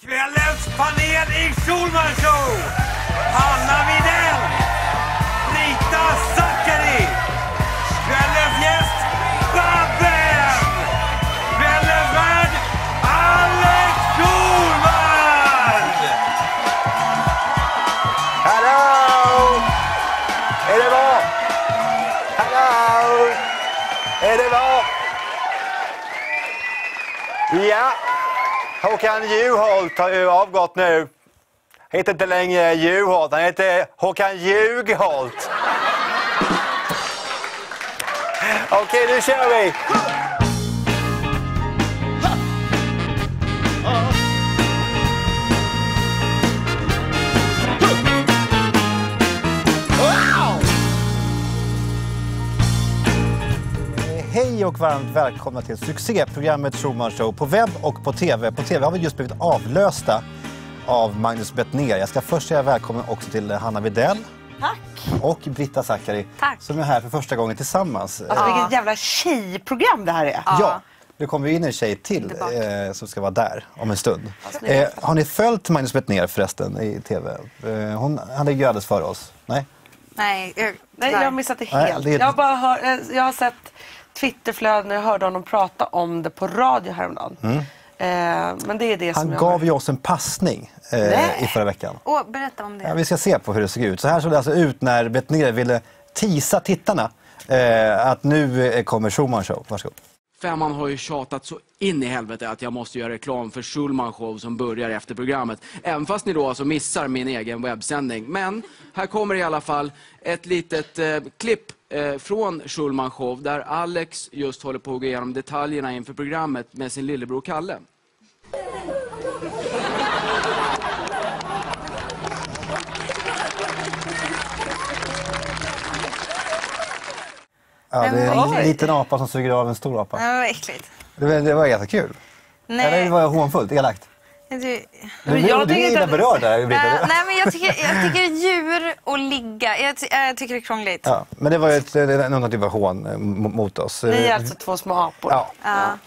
Kvällens panel i Schulman Show! Hanna Widell! Håkan Juholt har ju avgått nu. Heter inte längre Juholt, han heter Håkan Ljugholt. Okej, nu kör vi! Hej och varmt välkomna till succéprogrammet Schumann Show på webb och på tv. På tv har vi just blivit avlösta av Magnus Bettner. Jag ska först säga välkommen också till Hanna Widell Tack! och Britta Zackari Tack. som är här för första gången tillsammans. Alltså vilket jävla tjejprogram det här är. Ja, det kommer ju in en tjej till eh, som ska vara där om en stund. Eh, har ni följt Magnus Bettner förresten i tv? Eh, hon hade ju alldeles före oss. Nej? Nej, jag, Nej, jag har missat det Nej, helt. det är- Jag, har bara hör, eh, jag har sett Twitterflöden när jag hörde honom prata om det på radio häromdagen. Eh, men det är det Mm. Han som jag gav ju oss en passning eh, i förra veckan. Åh, berätta om det. Ja, vi ska se på hur det såg ut. Så här såg det alltså ut när Bettner ville tisa tittarna eh, att nu eh, kommer Schumann Show. Varsågod. Femman har ju tjatat så in i helvete att jag måste göra reklam för Schulman Show som börjar efter programmet. Även fast ni då alltså missar min egen webbsändning. Men här kommer i alla fall ett litet eh, klipp eh, från Schulman Show där Alex just håller på att gå igenom detaljerna inför programmet med sin lillebror Kalle. Ja, det är en liten apa som suger av en stor apa. Det var äckligt. Det var, det var ganska kul. Nej. Eller var jag hånfullt, elakt? Du, Du, jag du är inte illa berörd där, Britta. Nej, nej, men jag tycker, jag tycker djur och ligga, jag, ty, jag tycker det är krångligt. Ja, men det var ju ett, någon typ av hån eh, mo- mot oss. Ni är alltså två små apor. Ja. Ja.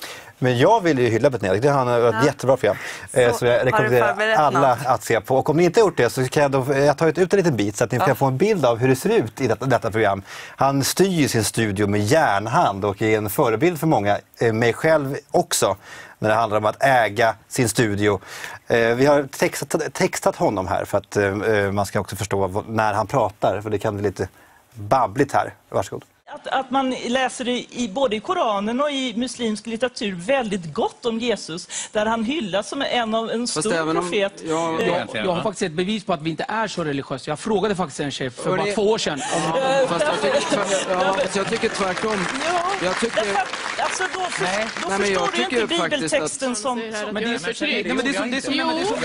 Men jag vill ju hylla Bettner. Det han har varit ett jättebra program. Eh, Så, Så jag rekommenderar alla något? att se på. Och om ni inte har gjort det så kan jag, då, jag tar ut en liten bit så att ni kan få en bild av hur det ser ut i detta, detta program. Han styr ju sin studio med järnhand och är en förebild för många, eh, mig själv också, när det handlar om att äga sin studio. Eh, Vi har textat, textat honom här för att eh, man ska också förstå vad, när han pratar, för det kan bli lite babbligt här. Varsågod. Att, att man läser i, i både i Koranen och i muslimsk litteratur väldigt gott om Jesus, där han hyllas som en av en Fast stor om- profet. ja, Eh, ja. Jag, jag har faktiskt ett bevis på att vi inte är så religiösa. Jag frågade faktiskt en tjej för bara det- två år sedan. Om, Fast jag tycker, tvärt, ja, fast jag tycker tvärtom. Ja, Jag tycker... därför alltså då, för, Nej. då Nej, men jag förstår du tycker inte bibeltexten som, som men det är Nej, Nej, men det är så... Det är så nej, men det är så-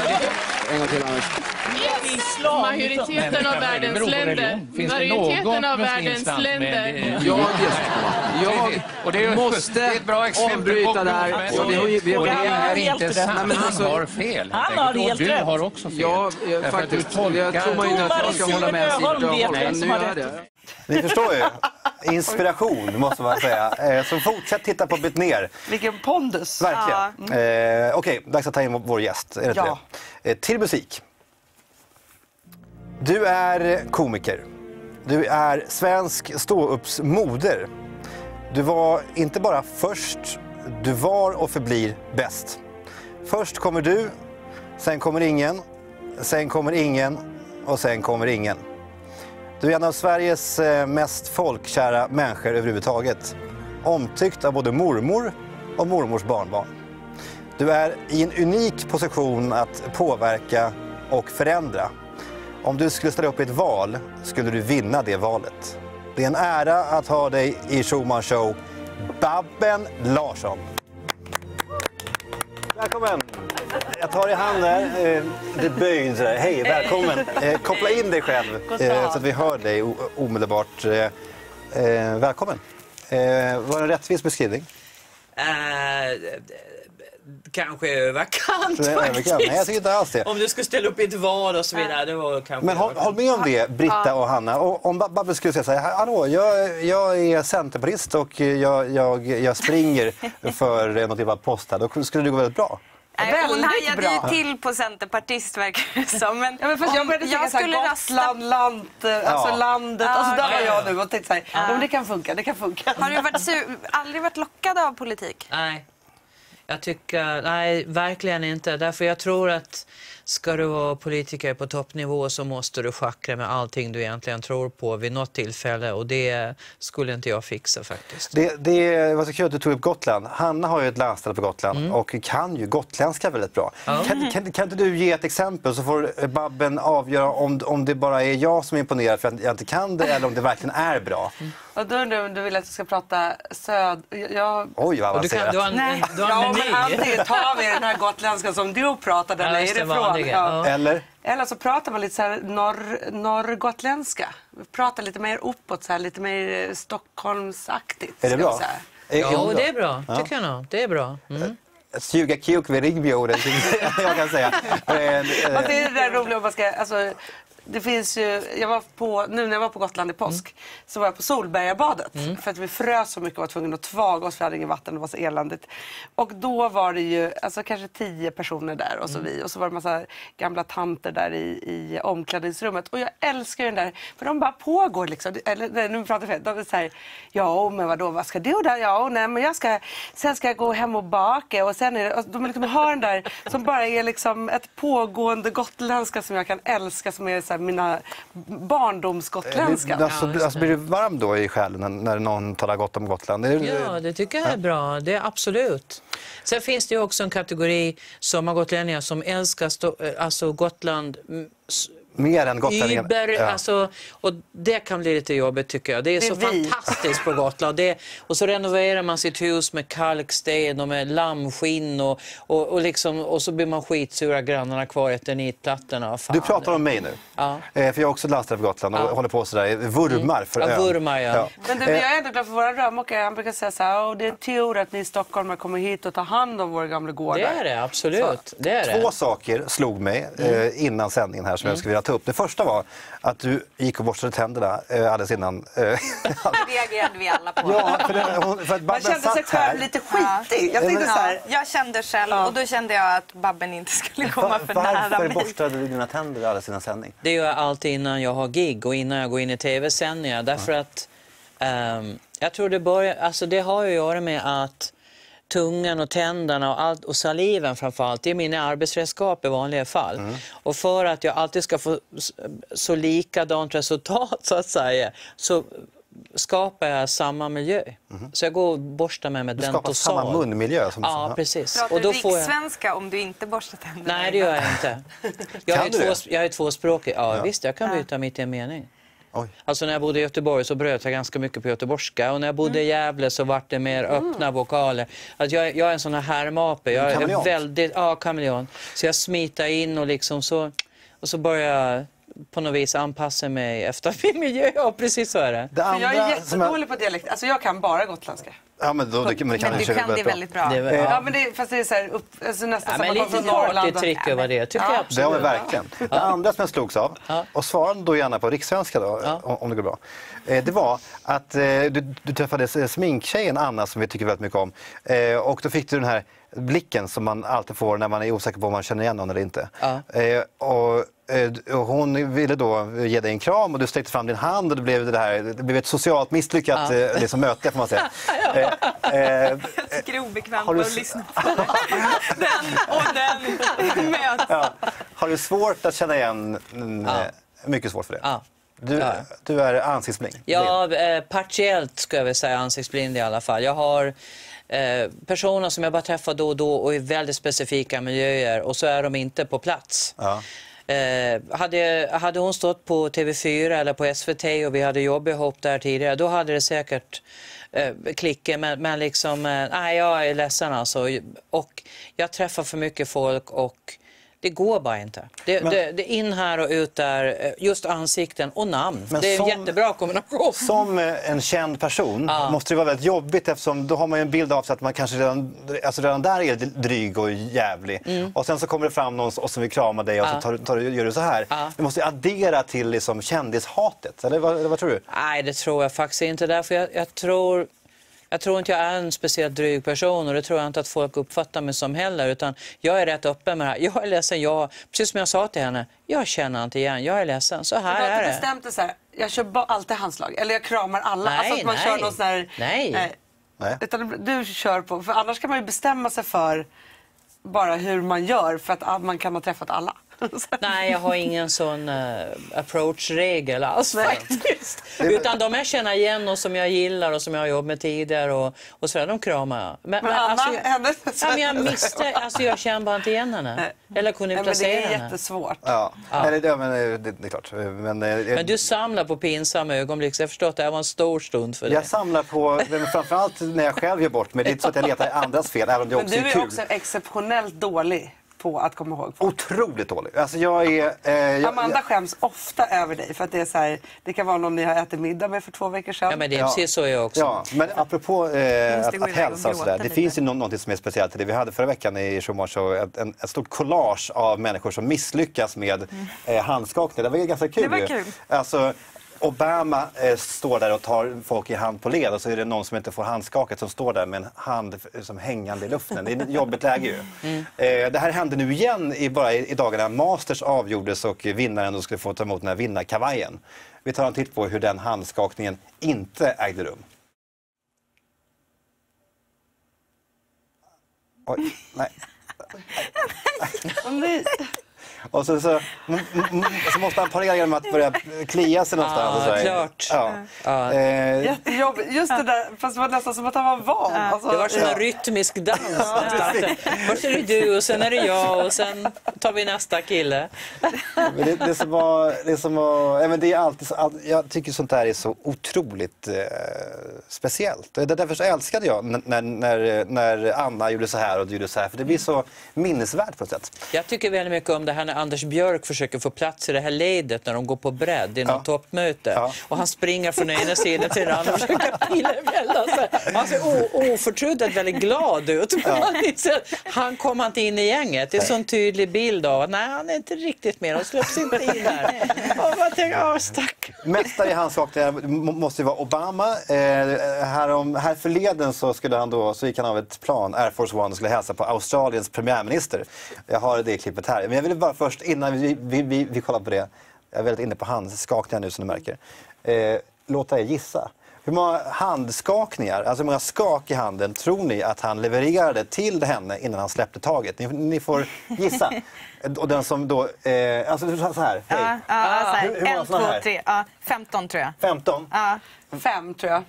En gång till Anders. Majoriteten av världens länder. Finns det Majoriteten av världens länder. Eh, Jag, jag Och det är- måste det är ett bra avbryta där. men- Ja, vi Och det är inte rätt. sant. Nej, men alltså- han har fel. Han har helt och du rätt. har också fel. Ja, jag, du faktiskt. Jag tror man inte att jag ska hålla med Öholm. vem Nu gör jag rätt. det. Ni förstår ju. Inspiration måste man säga. Eh, Så fortsätt titta på Bettner. Vilken pondus. Verkligen. Eh, Okej, dags att ta in vår gäst. Är det Ja. det? Eh, till musik. Du är komiker. Du är svensk ståupps moder. Du var inte bara först, du var och förblir bäst. Först kommer du, sen kommer ingen, sen kommer ingen och sen kommer ingen. Du är en av Sveriges eh, mest folkkära människor överhuvudtaget. Omtyckt av både mormor och mormors barnbarn. Du är i en unik position att påverka och förändra. Om du skulle ställa upp i ett val skulle du vinna det valet. Det är en ära att ha dig i Schumann Show, Babben Larsson. Välkommen! Jag tar i hand där, böjd sådär. Hej, välkommen! Eh, koppla in dig själv eh, så att vi hör dig omedelbart. Eh, välkommen! Var det en rättvis beskrivning? Eh, kanske överkant Det är överkant. Nej, jag tycker inte alls det. Om du skulle ställa upp i ett val och så vidare, det var kanske Men håll, håll med om det, Britta och Hanna. Och om Bab- Babbe skulle säga så här, hallå, jag, jag är centerpartist och jag, jag, jag springer för någon typ av post här. Då skulle det gå väldigt bra. Nej, Hon hajade ju till på centerpartist verkar det som. Men, Ja, men fast jag började tänka jag såhär, skulle Gotland, eh, alltså Ja. landet. Alltså där var Ja, ja, jag ja. nu och tänkte såhär, ja. det kan funka, det kan funka. Har du varit su- aldrig varit lockad av politik? Nej. Jag tycker, nej verkligen inte. Därför jag tror att ska du vara politiker på toppnivå så måste du schackra med allting du egentligen tror på vid något tillfälle och det skulle inte jag fixa faktiskt. Det, det var så kul att du tog upp Gotland. Hanna har ju ett landställe på Gotland och kan ju gotländska väldigt bra. Kan, kan, kan inte du ge ett exempel så får Babben avgöra om, om det bara är jag som är imponerad för att jag inte kan det eller om det verkligen är bra. Och då undrar jag om du vill att jag ska prata söd... Jag... Oj vad Och du, avancerat. du har en, Nej. du har Ja, en men meny. antingen tar vi den här gotländska som du pratade Ja, med ifrån. ja. Eller? Eller så pratar man lite så här norr, norrgotländska. Vi pratar lite mer uppåt, så här, lite mer eh, Stockholmsaktigt. Är det bra? Jo, det är bra. tycker jag nog. Det är bra. Mm. Suga kuk vid ringbjorden, jag kan säga. Men, eh, det är det där roliga om man ska... Alltså, det finns ju, jag var på, nu när jag var på Gotland i påsk så var jag på Solbergabadet. För att vi frös så mycket och var tvungna att tvaga oss för vi hade inget vatten, det var så eländigt. Och då var det ju alltså, kanske tio personer där och så vi och så var det massa gamla tanter där i, i omklädningsrummet. Och jag älskar ju den där för de bara pågår liksom, eller nu pratar jag fel, de är så här, ja men vadå vad ska du där, ja nej men jag ska, sen ska jag gå hem och baka och sen är det, och de liksom har den där som bara är liksom ett pågående gotländska som jag kan älska som är så här, mina barndomsgotländska. Alltså, alltså, blir du varm då i själen när, någon talar gott om Gotland? Det- Ja, det tycker jag är bra. Det är absolut. Sen finns det ju också en kategori sommargotlänningar som älskar eh, alltså Gotland mm, Mer än gotlänningar? Uber, Ja. alltså, och det kan bli lite jobbigt tycker jag. Det är, Det är så vi. fantastiskt på Gotland. Det, och så renoverar man sitt hus med kalksten och med lammskinn och, och, och, liksom, och så blir man skitsura grannarna kvar efter nitplattorna. och Fan. Du pratar om mig nu. Ja. Eh, för jag är också landställe på Gotland och Ja. håller på sådär, vurmar för Ja, ön. vurmar, ja. Men du, Eh, jag är ändå glad för våra rörmokare. Han brukar säga så här, "Åh, det är tur att ni stockholmare kommer hit och tar hand om våra gamla gårdar. Det är det, absolut. Det är Två det. saker slog mig eh, innan sändningen här som jag skulle vilja ta upp. Det första var att du gick och borstade tänderna eh, alldeles innan. Eh, Det reagerade vi alla på. ja, för, det, hon, för att Man kände sig här. själv lite skitig. Jag tänkte Ja, så här, jag kände själv och då kände jag att Babben inte skulle komma för nära Varför mig. borstade du dina tänder alldeles innan sändning? Det gör jag alltid innan jag har gig och innan jag går in i tv-sändningar. Därför att ehm, jag tror det börjar, alltså det har ju att göra med att tungan och tänderna och, allt, och saliven framförallt, det är mina arbetsredskap i vanliga fall. Och för att jag alltid ska få så likadant resultat så att säga, så skapar jag samma miljö. Så jag går och borstar mig med Du skapar dentosal. samma munmiljö. Som, Ja, precis. Pratar Och då du får jag... om du inte borstar tänderna? Nej, det gör jag inte. Jag Kan är, du två, det? jag är tvåspråkig. Ja, Ja. visst, jag kan byta mitt i en mening. Oj. Alltså när jag bodde i Göteborg så bröt jag ganska mycket på göteborgska och när jag bodde i Gävle så vart det mer öppna vokaler. Alltså jag, jag är en sån här härmape. Jag är väldigt, ja, kameleont. Så jag smitar in och liksom så, och så börjar jag på något vis anpassa mig efter min miljö. Ja, precis så är det. Det för jag är andra jag, jättedålig på dialekt. Alltså jag kan bara gotländska. Ja, men då, det, men det kan Men du kan det väldigt bra. det var, Ja, ja. men det, fast det är så här, upp, alltså nästan Ja, som men att man lite från Norrland. över det, tycker Ja. jag Det har vi absolut. verkligen. Det andra som jag slogs av, Ja. och svara då gärna på rikssvenska då, Ja. om, det går bra. Eh, det var att eh, du, du träffade sminktjejen Anna som vi tycker väldigt mycket om. Eh, och då fick du den här blicken som man alltid får när man är osäker på om man känner igen någon eller inte. Ja. Eh, och, eh, och hon ville då ge dig en kram och du sträckte fram din hand och det blev, det här, det blev ett socialt misslyckat Ja. eh, liksom, möte får man säga. Eh, eh, Jag tycker det är obekvämt Har du att lyssna på den och den möts. ja. Har du svårt att känna igen? Mm, Ja. eh, Mycket svårt för det. Ja. Du, Ja. du är ansiktsblind. Ja, eh, partiellt ska jag väl säga ansiktsblind i alla fall. Jag har eh, personer som jag bara träffar då och då och i väldigt specifika miljöer och så är de inte på plats. Ja. Eh, hade, hade hon stått på TV4 eller på SVT och vi hade jobbat ihop där tidigare, då hade det säkert eh, klickat. Men, men liksom, eh, nej, jag är ledsen alltså. Och jag träffar för mycket folk och det går bara inte. Det, Men- det, det är in här och ut där, eh, just ansikten och namn. Det är en som- jättebra kombination. Som eh, en känd person Ja. måste det vara väldigt jobbigt eftersom då har man en bild av sig att man kanske redan, alltså redan där är dryg och jävlig. Och sen så kommer det fram någon och som vill krama dig och Mm. Ja. så tar, du- tar, du- gör du så här. Ja. Det måste addera till liksom kändishatet, eller vad, vad tror du? Nej, det tror jag faktiskt inte. Därför jag, jag tror... Jag tror inte jag är en speciellt dryg person och det tror jag inte att folk uppfattar mig som heller. Utan jag är rätt öppen med det här. Jag är ledsen, jag, precis som jag sa till henne, jag känner inte igen, jag är ledsen. Så Du här har är inte det. bestämt dig så här, jag kör alltid handslag. Eller jag kramar alla. Nej, alltså att man nej. kör någon sån här... Nej. Nej. Utan du kör på, för annars kan man ju bestämma sig för bara hur man gör för att man kan ha träffat alla. Nej, jag har ingen sån uh, approach-regel alls faktiskt. Utan de jag känner igen och som jag gillar och som jag har jobbat med tidigare och, och sådär, de kramar jag. Men, Men Anna, alltså, jag, henne... ja, men jag misstänker, alltså jag känner bara inte igen henne. Eller kunde Nej, inte men det placera är henne. jättesvårt. Ja, ja men, eh, det, det är klart. Men, eh, Men du samlar på pinsamma ögonblick så jag förstår att det här var en stor stund för dig. Jag samlar på, men framförallt när jag själv gör bort mig. Det är inte så att jag letar i andras fel, även om det Men också du är är kul. också exceptionellt dålig på att komma ihåg folk. Otroligt dålig. Alltså jag är... Eh, jag, Amanda skäms ofta över dig för att det är så här, det kan vara någon ni har ätit middag med för två veckor sedan. Ja, men det är precis så är jag också. Ja, men apropå eh, att, att hälsa och sådär. Det finns ju nå- någonting som är speciellt i det. Vi hade förra veckan i Schumann Show ett, en, ett stort collage av människor som misslyckas med eh, handskakning. Det var ganska kul. Det var kul. Alltså, Obama eh, står där och tar folk i hand på led och så är det någon som inte får handskaket som står där med en hand som hängande i luften. Det är ett jobbigt läge ju. Eh, det här hände nu igen i, bara i, i dagarna. Masters avgjordes och vinnaren då skulle få ta emot den här vinnarkavajen. Vi tar en titt på hur den handskakningen inte ägde rum. Oj, nej. Nej. Och så, så, mm, mm, så måste han parera genom att börja klia sig någonstans. Ja, och så här. klart. Ja. Ja. Eh, Jättejobbigt. Just det där, fast det var nästan som att han var van. Alltså, Det var som Ja. en rytmisk dans nästan. Först är det du och sen är det jag och sen tar vi nästa kille. Men det, det som var, det som var, ja, men det är alltid all, jag tycker sånt där är så otroligt eh, speciellt. Det- Därför så älskade jag när, när, när Anna gjorde så här och du gjorde så här. För det blir så minnesvärt på ett sätt. Jag tycker väldigt mycket om det här när Anders Björk försöker få plats i det här ledet när de går på bredd i något Ja. toppmöte. Ja. Och han springer från ena sidan till den andra och försöker pila emellan. Han ser oförtrutet väldigt glad ut. Att han kommer inte in i gänget. Det är en sån tydlig bild av att nej, han är inte riktigt med. De släpps inte in här. Och man tänker, åh stack. Mästare i må- måste ju vara Obama. Eh, härom, här förleden så, skulle han då, så gick han av ett plan, Air Force One, och skulle hälsa på Australiens premiärminister. Jag har det klippet här. Men jag vill bara först, innan vi, vi, vi, vi kollar på det, jag är väldigt inne på handskakningar nu som du märker, eh, låta er gissa. Hur många handskakningar, alltså hur många skak i handen tror ni att han levererade till henne innan han släppte taget? Ni, ni får gissa. Och den som då, eh, alltså så här, hej. Ja, ja, så här, Hur- hur många en, två, här? tre. Ja, 15 tror jag. 15? Ja. Fem tror jag.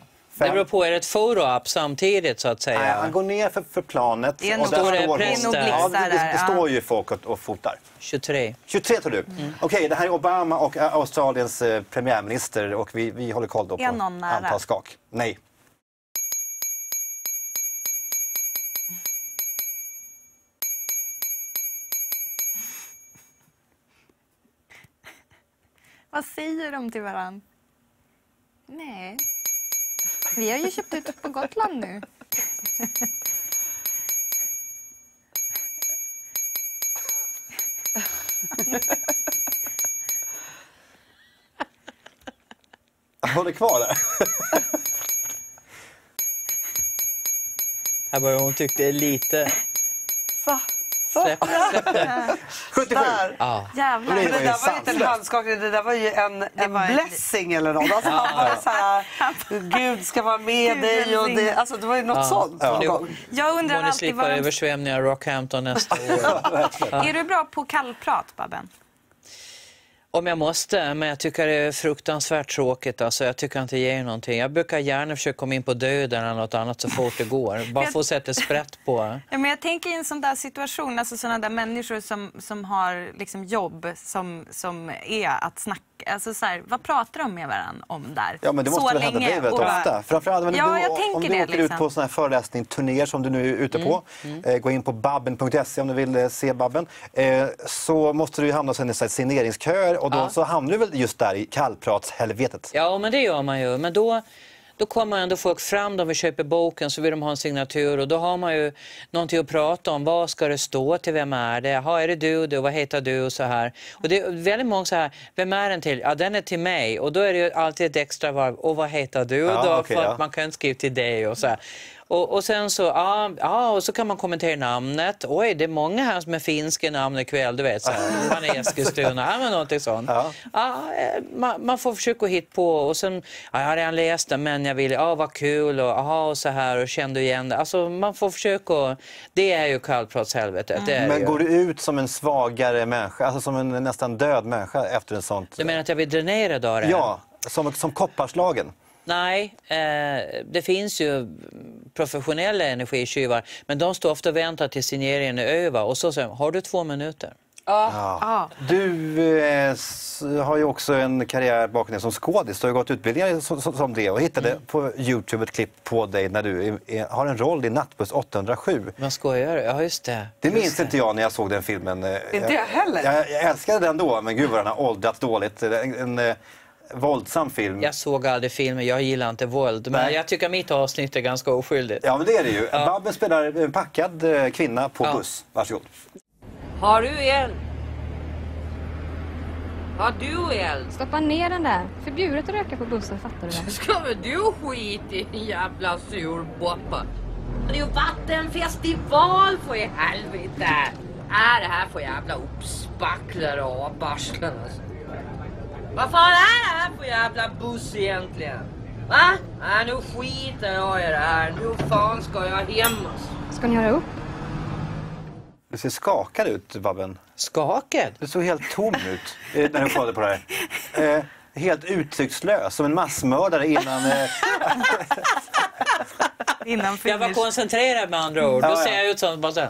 Det beror på, är det ett photo-up samtidigt så att säga? Nej, han går ner för, för planet. Det är och där Står det står press där? Ja, det, det, det står ju folk och, och fotar. 23. 23 tror du? Okej, det här är Obama och eh, Australiens eh, premiärminister och vi, vi håller koll då på antal skak. Nej. Vad säger de till varann? Nej. Vi har ju köpt ut på Gotland nu. Jag håller kvar där. Här börjar hon tycka det är lite... Så. Släpp, släpp det. 77! Där. Ja. Jävlar. Det där var ju inte en handskakning, det där var ju en, en var en- blessing eller något. Alltså, han var så här, Gud ska vara med Gud dig. Och det, alltså, det var ju något sånt. Ja. på gång. Jag undrar ni alltid slippa vad de... översvämningar Rockhampton nästa år. Är du bra på kallprat, Babben? Om jag måste, men jag tycker det är fruktansvärt tråkigt. Alltså, jag tycker inte det ger någonting. Jag brukar gärna försöka komma in på döden eller något annat så fort det går. Bara få sätta sprätt på. Ja, men jag tänker i en sån där situation, alltså sådana där människor som, som har liksom jobb som, som är att snacka. Alltså så här, vad pratar de med varandra om där? Ja, men det måste Så väl hända länge dig väldigt och ofta. Framförallt om Ja, du, jag om du det, åker ut liksom. på såna här föreläsningsturnéer som du nu är ute på. Eh, gå in på babben.se om du vill eh, se Babben. Eh, så måste du hamna en signeringsköer och då Ja. så hamnar du väl just där i kallpratshelvetet. Ja, men det gör man ju. Men då, då kommer ändå folk fram, de vill köpa boken, så vill de ha en signatur och då har man ju någonting att prata om. Vad ska det stå till? Vem är det? Jaha, är det du? du? Vad heter du? Och så här. Och det är väldigt många så här, vem är den till? Ja, den är till mig. Och då är det alltid ett extra varv. Och vad heter du Ja, då? okej, För ja. att man kan skriva till dig och så här. Och, och sen så, ja, ja, och så kan man kommentera namnet. Oj, det är många här som är finska namn ikväll, du vet. Så här, man är Eskilstuna, ja, men någonting sånt. Ja. Ja, eh, man, man får försöka hitta på. Och sen, ja, jag har redan läst den, men jag vill, ja vad kul och aha, och så här och kände igen det. Alltså man får försöka, det är ju kallpratshelvetet. Det är det Men ju. går du ut som en svagare människa, alltså som en nästan död människa efter en sånt? Du menar att jag vill dränera det? Ja, som, som kopparslagen. Nej, eh, det finns ju professionella energitjuvar, men de står ofta och väntar tills signeringen är över och så säger de, har du två minuter? Ja. Du eh, har ju också en karriär bakom dig som skådis. Du har ju gått utbildningar som, som, som det och hittade Mm. på Youtube ett klipp på dig när du är, är, har en roll i Nattbuss 807. Vad skojar du? Ja, just det. Det minns inte jag när jag såg den filmen. Inte jag heller. Jag, jag älskade den då, men gud vad den har åldrats dåligt. En, en, eh, våldsam film. Jag såg aldrig filmen, jag gillar inte våld, men Nej. jag tycker mitt avsnitt är ganska oskyldigt. Ja, men det är det ju. Babben spelar en packad eh, kvinna på Ja. buss. Varsågod. Har du eld? Har du eld? Stoppa ner den där. Förbjudet att röka på bussen, fattar du väl? Ska väl du skit i din jävla surboppa? Det är ju vattenfestival för i helvete! Är det här för jävla uppspacklade aparslen alltså? Vad fan är det här för jävla buss egentligen? Va? Nej, nu skiter jag i det här. Nu fan ska jag hem alltså. Ska ni göra upp? Du ser skakad ut, Babben. Skakad? Du såg helt tom ut eh, när du kollade på det här. Eh, helt uttryckslös, som en massmördare innan... Eh, Innan Jag var finish. koncentrerad med andra ord. Ja, Då ja. ser jag ut som bara så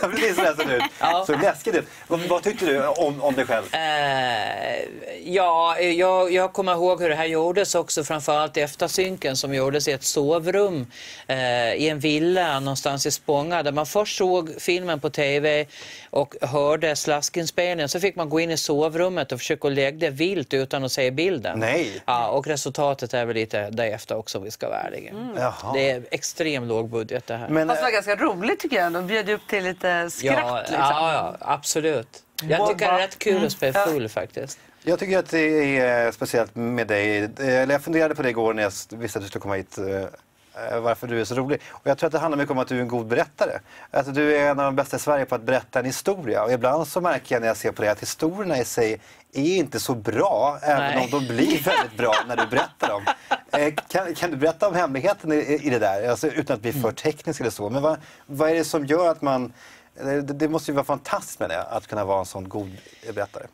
precis så du ut. Ja. Så läskigt ut. Vad, vad tyckte du om, om dig själv? Eh, ja, jag, jag kommer ihåg hur det här gjordes också, framförallt efter synken som gjordes i ett sovrum eh, i en villa någonstans i Spånga där man först såg filmen på tv och hörde slaskinspelningen. Så fick man gå in i sovrummet och försöka lägga det vilt utan att se bilden. Nej. Ja, och resultatet är väl lite därefter också om vi ska vara ärliga. Jaha. Det är extremt låg budget det här. Men, Fast det var eh, ganska roligt tycker jag. De bjöd upp till lite skratt ja, liksom. ja, ja, absolut. Jag tycker det är rätt kul att spela full faktiskt. jag tycker att det är speciellt med dig. Eh, Eller jag funderade på det igår när jag visste att du skulle komma hit. Eh, Varför du är så rolig. Och jag tror att det handlar mycket om att du är en god berättare. Alltså, du är en av de bästa i Sverige på att berätta en historia. Och ibland så märker jag när jag ser på det att historierna i sig är inte så bra, även Nej. om de blir väldigt bra när du berättar dem. Eh, Kan, kan du berätta om hemligheten i, i det där, alltså, utan att bli för teknisk eller så? Men vad, vad är det som gör att man... Det, det måste ju vara fantastiskt med det, att kunna vara en sån god berättare.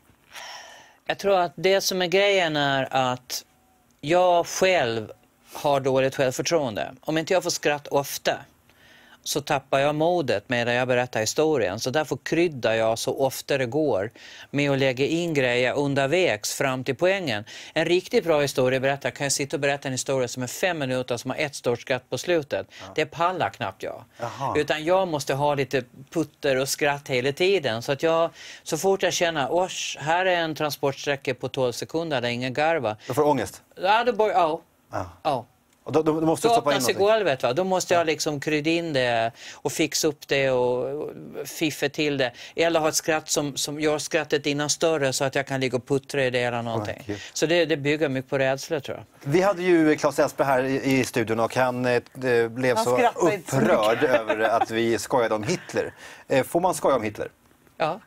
Jag tror att det som är grejen är att jag själv har dåligt självförtroende. Om inte jag får skratt ofta så tappar jag modet medan jag berättar historien. Så därför kryddar jag så ofta det går med att lägga in grejer undervägs fram till poängen. En riktigt bra historieberättare kan ju sitta och berätta en historia som är fem minuter som har ett stort skratt på slutet. Det pallar knappt jag. Jaha. Utan jag måste ha lite putter och skratt hela tiden. Så att jag, så fort jag känner, års, här är en transportsträcka på 12 sekunder där ingen garvar. Du får ångest. Ja, då börjar, ja. Ja. ja. Och då, då, då måste Då du stoppa in någonting. golvet. Va? Då måste jag liksom krydda in det och fixa upp det och fiffa till det. Eller ha ett skratt som, som gör skrattet innan större så att jag kan ligga och puttra i det eller någonting. gud. så det, det bygger mycket på rädsla tror jag. Vi hade ju Claes Elfsberg här i, i studion och han eh, blev Han så inte så upprörd över att vi skojade om Hitler. Eh, får man skoja om Hitler? Ja.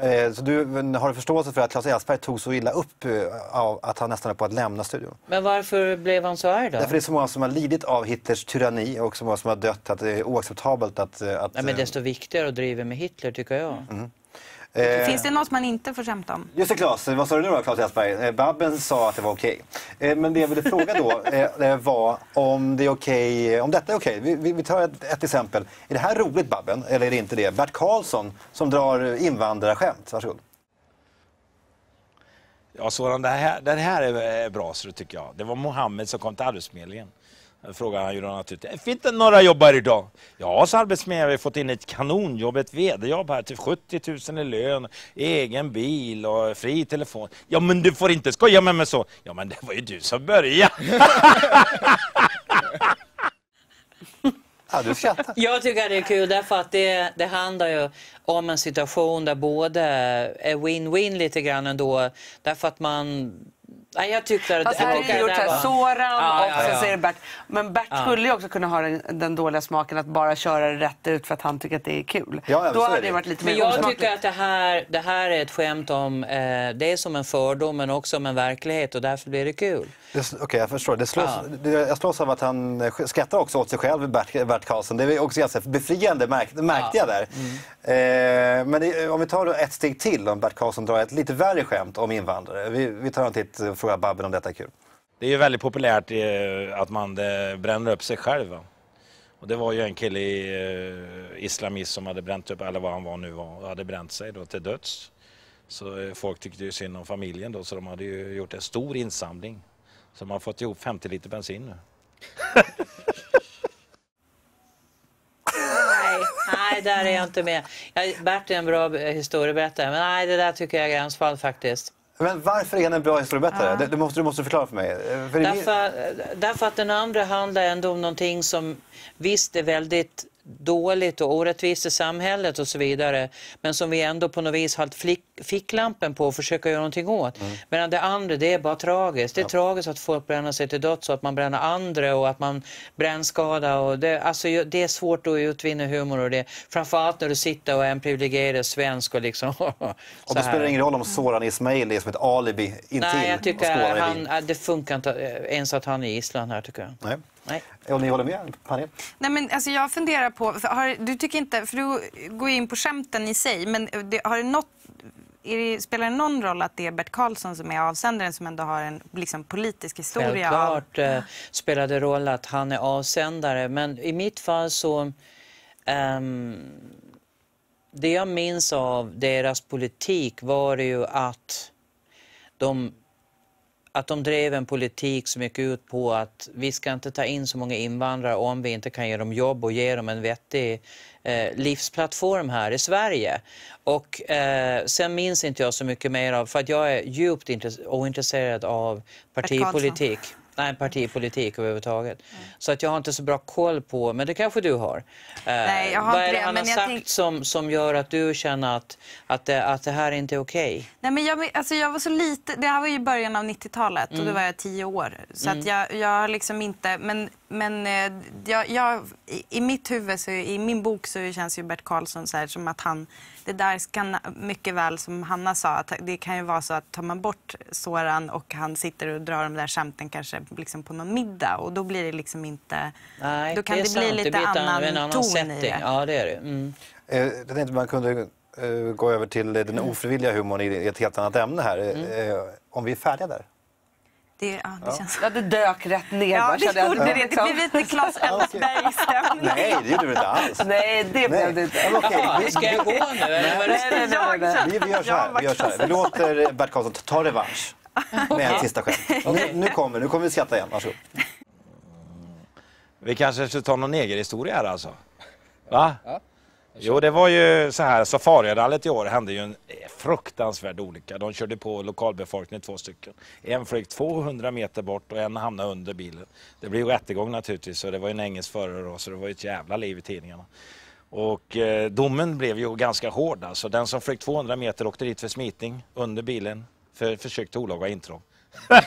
Eh, så du, har förståelse för att Claes Elfsberg tog så illa upp eh, av att han nästan är på att lämna studion? Men varför blev han så arg då? Därför det är så många som har lidit av Hitlers tyranni och så många som har dött att det är oacceptabelt att... eh, att Nej, men desto viktigare att driva med Hitler tycker jag. eh, Finns det något man inte får skämta om? Just det Claes, vad sa du nu då Claes Elfsberg? Eh, Babben sa att det var okej. Eh, Men det jag ville fråga då eh, det var om det är okej, om detta är okej. Vi, vi, vi tar ett, ett exempel. Är det här roligt Babben, eller är det inte det? Bert Karlsson som drar invandrarskämt, varsågod. Ja, sådan, det, här, det här är bra, så det tycker jag. Det var Mohammed som kom till Arbetsförmedlingen. Frågade han ju då naturligtvis, finns det några jobb här idag? Ja, sa arbetsförmedlaren, vi har fått in ett kanonjobb, ett vd-jobb här till 70 000 i lön, egen bil och fri telefon. Ja, men du får inte skoja med mig så. Ja, men det var ju du som började. Ja, du skrattar. Jag tycker det är kul därför att det, det handlar ju om en situation där både är win-win lite grann ändå. Därför att man... Nej, jag tyckte att... Fast här är det gjort såhär, Soran Ja, och ja, sen ja. så det Bert. Men Bert Ja. skulle ju också kunna ha den, den dåliga smaken att bara köra det rätt ut för att han tycker att det är kul. Ja, ja, Då hade det. det varit lite Men mer jag osmakligt. tycker att det här, det här är ett skämt om... Eh, det är som en fördom men också om en verklighet och därför blir det kul. Okej, jag förstår. Det slås, Ja. det, jag slås av att han skrattar också åt sig själv, Bert, Bert Karlsson. Det är också ganska befriande, märk, märkte jag där. Eh, men det, om vi tar då ett steg till, om Bert Karlsson drar ett lite värre skämt om invandrare. Vi, vi tar en titt och frågar Babben om detta är kul. Det är ju väldigt populärt eh, att man eh, bränner upp sig själv. Va? Och det var ju en kille i eh, islamism som hade bränt upp, eller vad han var nu var, och hade bränt sig då till döds. Så eh, folk tyckte ju synd om familjen då, så de hade ju gjort en stor insamling. Så de har fått ihop 50 liter bensin nu. Nej, nej, där är jag inte med. Jag, Bert är en bra historieberättare men nej, det där tycker jag är gränsfall faktiskt. Men varför är han en bra historieberättare? Det, det måste, du måste förklara för mig. Eh, För i min- Därför, därför att den andra handlar ändå om någonting som visst är väldigt dåligt och orättvist i samhället och så vidare men som vi ändå på något vis har flick, ficklampen på och försöker göra någonting åt. Mm. Medan det andra det är bara tragiskt. Det är tragiskt att folk bränner sig till döds och att man bränner andra och att man brännskadar. Och det, alltså, det är svårt att utvinna humor och det. Framförallt när du sitter och är en privilegierad svensk och liksom... och då spelar det ingen roll om Soran Ismail är som ett alibi intill Nej, jag tycker han, äh, det funkar inte eh, ens att han är i Island här tycker jag. Nej. Nej. Och ni håller med, panel? Nej, men alltså jag funderar på, för har, du tycker inte, för du går in på skämten i sig, men det, har det något, är det, spelar det någon roll att det är Bert Karlsson som är avsändaren som ändå har en liksom, politisk historia? Av, Självklart eh, spelar det roll att han är avsändare men i mitt fall så ehm, det jag minns av deras politik var ju att de att de drev en politik som gick ut på att vi ska inte ta in så många invandrare om vi inte kan ge dem jobb och ge dem en vettig eh, livsplattform här i Sverige. Och eh, sen minns inte jag så mycket mer av, för att jag är djupt intress- ointresserad av partipolitik. Nej, partipolitik överhuvudtaget. Så att jag har inte så bra koll på, men det kanske du har. Eh, Nej, jag har vad är det han har sagt tänk- som, som gör att du känner att, att, det, att det här inte är okej? Nej, men jag, alltså jag var så lite, det här var ju början av 90-talet och då Mm. var jag tio år. Så Mm. att jag, jag har liksom inte, men, men eh, jag, jag, i, mitt huvud, så, i min bok så känns ju Bert Karlsson så här, som att han, det där kan mycket väl som Hanna sa, att det kan ju vara så att tar man bort Soran och han sitter och drar de där skämten kanske liksom på någon middag och då blir det liksom inte, Nej, då kan är det, bli sant. lite blir annan, annan, en annan ton setting. i det. Ja, det är det. Mm. Eh, Jag tänkte man kunde eh, gå över till den ofrivilliga humorn i ett helt annat ämne här. Eh, Om vi är färdiga där? Det, ja, det Ja. känns... Ja, det dök rätt ner. Ja, bara, det gjorde det. Det blev lite Claes Elfsberg-stämning. Nej, det gjorde du inte alls. Nej, det blev det inte. Jaha, ska jag gå nu eller? vad är det? Nej, nej, nej, nej, nej. Vi, vi gör så här. Vi, gör så här. vi låter Bert Karlsson ta revansch med en sista skämt. Nu, nu kommer nu kommer vi skratta igen. Varsågod. Vi kanske ska ta någon negerhistoria här alltså? Va? Jo, det var ju så här, Safarirallyt i år hände ju en eh, fruktansvärd olycka. De körde på lokalbefolkningen, två stycken. En flög 200 meter bort och en hamnade under bilen. Det blev ju rättegång naturligtvis och det var ju en engelsk förare då, så det var ju ett jävla liv i tidningarna. Och eh, domen blev ju ganska hård alltså. Den som flög 200 meter åkte dit för smitning under bilen för försök till olaga intrång.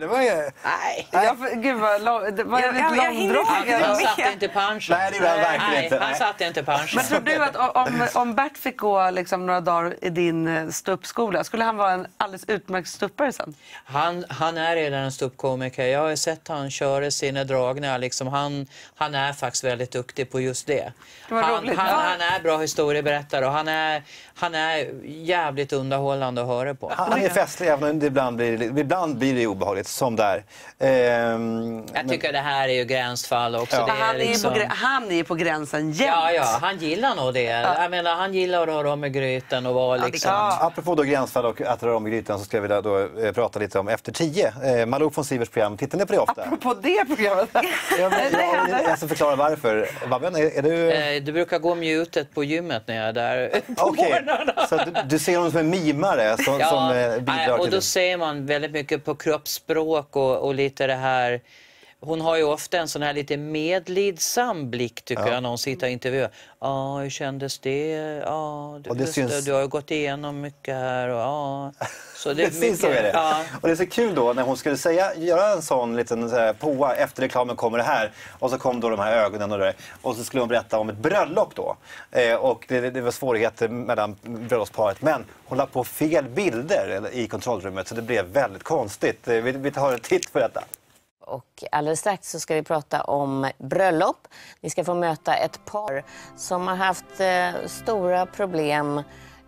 Det var ju... Nej. Jag, gud vad lång, det var Jag- jag- jag inte Han med. satte inte punchen. Nej, det gjorde han verkligen Nej, inte. Han satte inte punchen. Men tror du att om, om Bert fick gå liksom några dagar i din eh, ståuppskola, skulle han vara en alldeles utmärkt ståuppare sen? Han, han är redan en ståuppkomiker. Jag har sett han köra sina dragningar. Liksom han, han är faktiskt väldigt duktig på just det. Det var han, han, han är bra historieberättare och han är, han är jävligt underhållande att höra på. Han är festlig även om det ibland blir, ibland blir det obehagligt. Allvarligt som det är. Ehm, Jag tycker det här är ju gränsfall också. Ja. Det är Han, är liksom... på, grä- han är på gränsen jämt. Ja, ja, han gillar nog det. Jag menar, han gillar att röra om i grytan och vara liksom... Apropå då gränsfall och att röra om i grytan så skulle jag vilja då, eh, prata lite om Efter tio. Eh, Malou von Sivers program, tittar ni på det ofta? På det programmet. Ja, men, ja, jag ska förklara varför. Babben, är, är du... Eh, Du brukar gå mutet på gymmet när jag är där på Okej, morgnarna. så du, du ser honom som en mimare som, Ja, som eh, bidrar och till då det? ser man väldigt mycket på språk och, och lite det här hon har ju ofta en sån här lite medlidsam blick tycker Ja. jag när hon sitter och intervjuar. Ja, hur kändes det? Ja, du, Och det just syns- det, du har ju gått igenom mycket här. Och, ja. Så det är Precis så är det. Ja. Och det är så kul då när hon skulle säga, göra en sån liten så här, påa, efter reklamen kommer det här. Och så kom då de här ögonen och det. Och så skulle hon berätta om ett bröllop då. Eh, och det, det var svårigheter mellan bröllopsparet. Men hon la på fel bilder i kontrollrummet så det blev väldigt konstigt. Vi, vi tar en titt på detta. Och alldeles strax så ska vi prata om bröllop. Ni ska få möta ett par som har haft eh, stora problem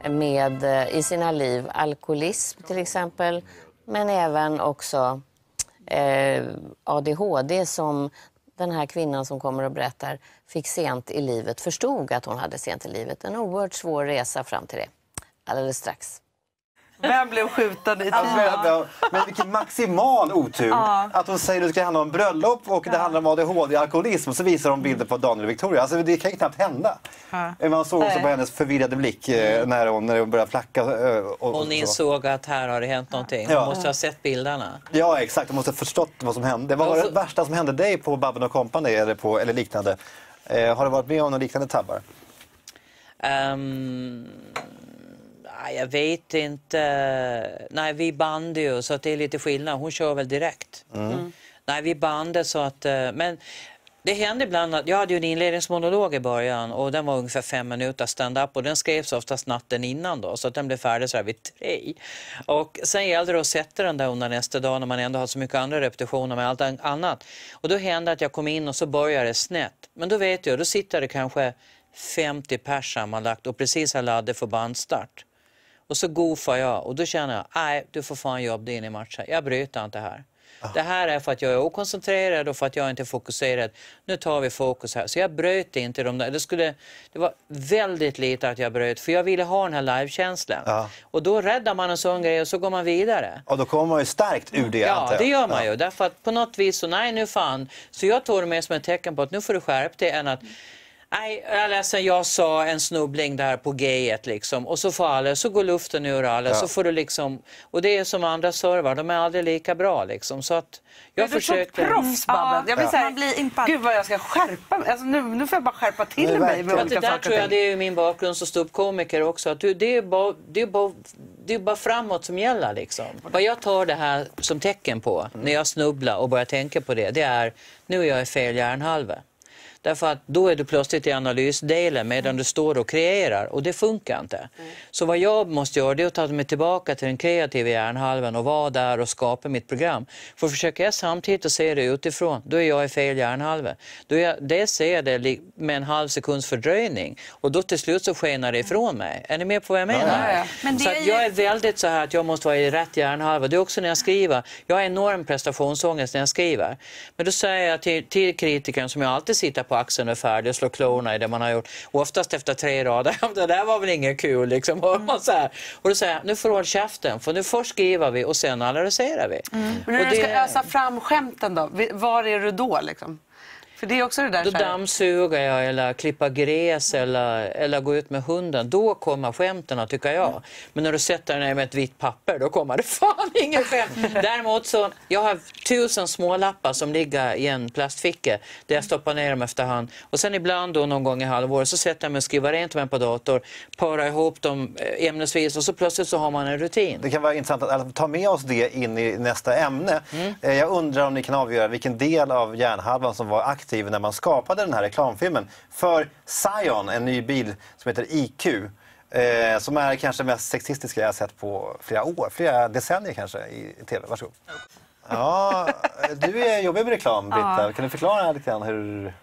med, eh, i sina liv. Alkoholism till exempel, men även också eh, ADHD som den här kvinnan som kommer och berättar fick sent i livet, förstod att hon hade sent i livet. En oerhört svår resa fram till det. Alldeles strax. Vem blev skjuten i Alltså, tiden? men- Men vilken maximal otur att hon säger att det ska handla om bröllop och det handlar om ADHD och alkoholism och så visar de bilder på Daniel och Victoria. Alltså det kan ju knappt hända. Man såg också på hennes förvirrade blick eh, när, hon, när hon började flacka. eh, Och, Hon så. insåg att här har det hänt någonting. Hon Ja. måste ha sett bilderna. Ja exakt, hon måste ha förstått vad som hände. Vad var det värsta som hände dig på Babben och Company eller, på, eller liknande? Eh, har du varit med om några liknande tabbar? Nej, jag vet inte. Nej, vi band ju så att det är lite skillnad. Hon kör väl direkt. Mm. Nej, vi band så att... eh, Men det hände ibland att jag hade ju en inledningsmonolog i början och den var ungefär fem minuter stand-up och den skrevs oftast natten innan då så att den blev färdig så här vid tre. Och sen gällde det att sätta den där under nästa dag när man ändå har så mycket andra repetitioner med allt annat. Och då hände att jag kom in och så började det snett. Men då vet jag, då sitter det kanske 50 pers sammanlagt och precis har laddat för bandstart. Och så goofar jag och då känner jag, nej du får fan jobba dig in i matchen. Jag bryter inte här. Det här är för att jag är okoncentrerad och för att jag inte är fokuserad. Nu tar vi fokus här. Så jag bröt inte de där. Det, skulle, det var väldigt lite att jag bröt för jag ville ha den här livekänslan. Ja. Och då räddar man en sån grej och så går man vidare. Och då kommer man ju starkt ur det Ja, det gör man Ja. ju. Därför att på något vis så, nej nu fan. Så jag tog det mer som ett tecken på att nu får du skärpa dig än att Nej, jag är ledsen, jag sa en snubbling där på gayet liksom och så faller, så går luften ur alla, Ja. så får du liksom, och det är som andra servar, de är aldrig lika bra liksom så att jag du är så försökte. proffs Babben. Jag blir Ja. så här, Gud vad jag ska skärpa mig. Alltså, nu, nu får jag bara skärpa till mig med olika det där saker. tror jag det är ju min bakgrund som ståuppkomiker också. Att du, det, är bara, det, är bara, det är bara framåt som gäller. Liksom. Vad jag tar det här som tecken på när jag snubblar och börjar tänka på det, det är nu är jag i fel hjärnhalva. Därför att då är du plötsligt i analysdelen medan du står och kreerar och det funkar inte. Så vad jag måste göra det är att ta mig tillbaka till den kreativa hjärnhalvan och vara där och skapa mitt program. För försöker jag samtidigt att se det utifrån, då är jag i fel hjärnhalva. Då jag, det ser jag det med en halv sekunds fördröjning och då till slut så skenar det ifrån mig. Är ni med på vad jag menar? ja. Men det så är ju- jag är väldigt så här att jag måste vara i rätt hjärnhalva. Det är också när jag skriver. Jag har enorm prestationsångest när jag skriver. Men då säger jag till, till kritikern som jag alltid sitter på axeln och är färdig och slår klorna i det man har gjort. Och oftast efter tre rader, det där var väl inget kul liksom. Och, så här. och då säger jag, nu får du hålla käften för nu först skriver vi och sen analyserar vi. Men Och när du ska det- ösa fram skämten då, var är du då liksom? För det är också det där Då dammsuger jag eller klippa gräs eller, eller gå ut med hunden. Då kommer skämten tycker jag. Men när du sätter dig med ett vitt papper då kommer det fan ingen skämt. Däremot så, jag har tusen små lappar som ligger i en plastficka där jag stoppar ner dem efterhand. Och sen ibland då någon gång i halvåret så sätter jag mig och skriver rent dem på dator, parar ihop dem eh, ämnesvis och så plötsligt så har man en rutin. Det kan vara intressant att att ta med oss det in i nästa ämne. Mm. Eh, Jag undrar om ni kan avgöra vilken del av hjärnhalvan som var aktiv när man skapade den här reklamfilmen för Scion, en ny bil som heter IQ. Eh, som är kanske det mest sexistiska jag har sett på flera år, flera decennier kanske i tv. Varsågod. Ja, du är jobbig med reklam, Britta. Ja. Kan du förklara lite grann hur...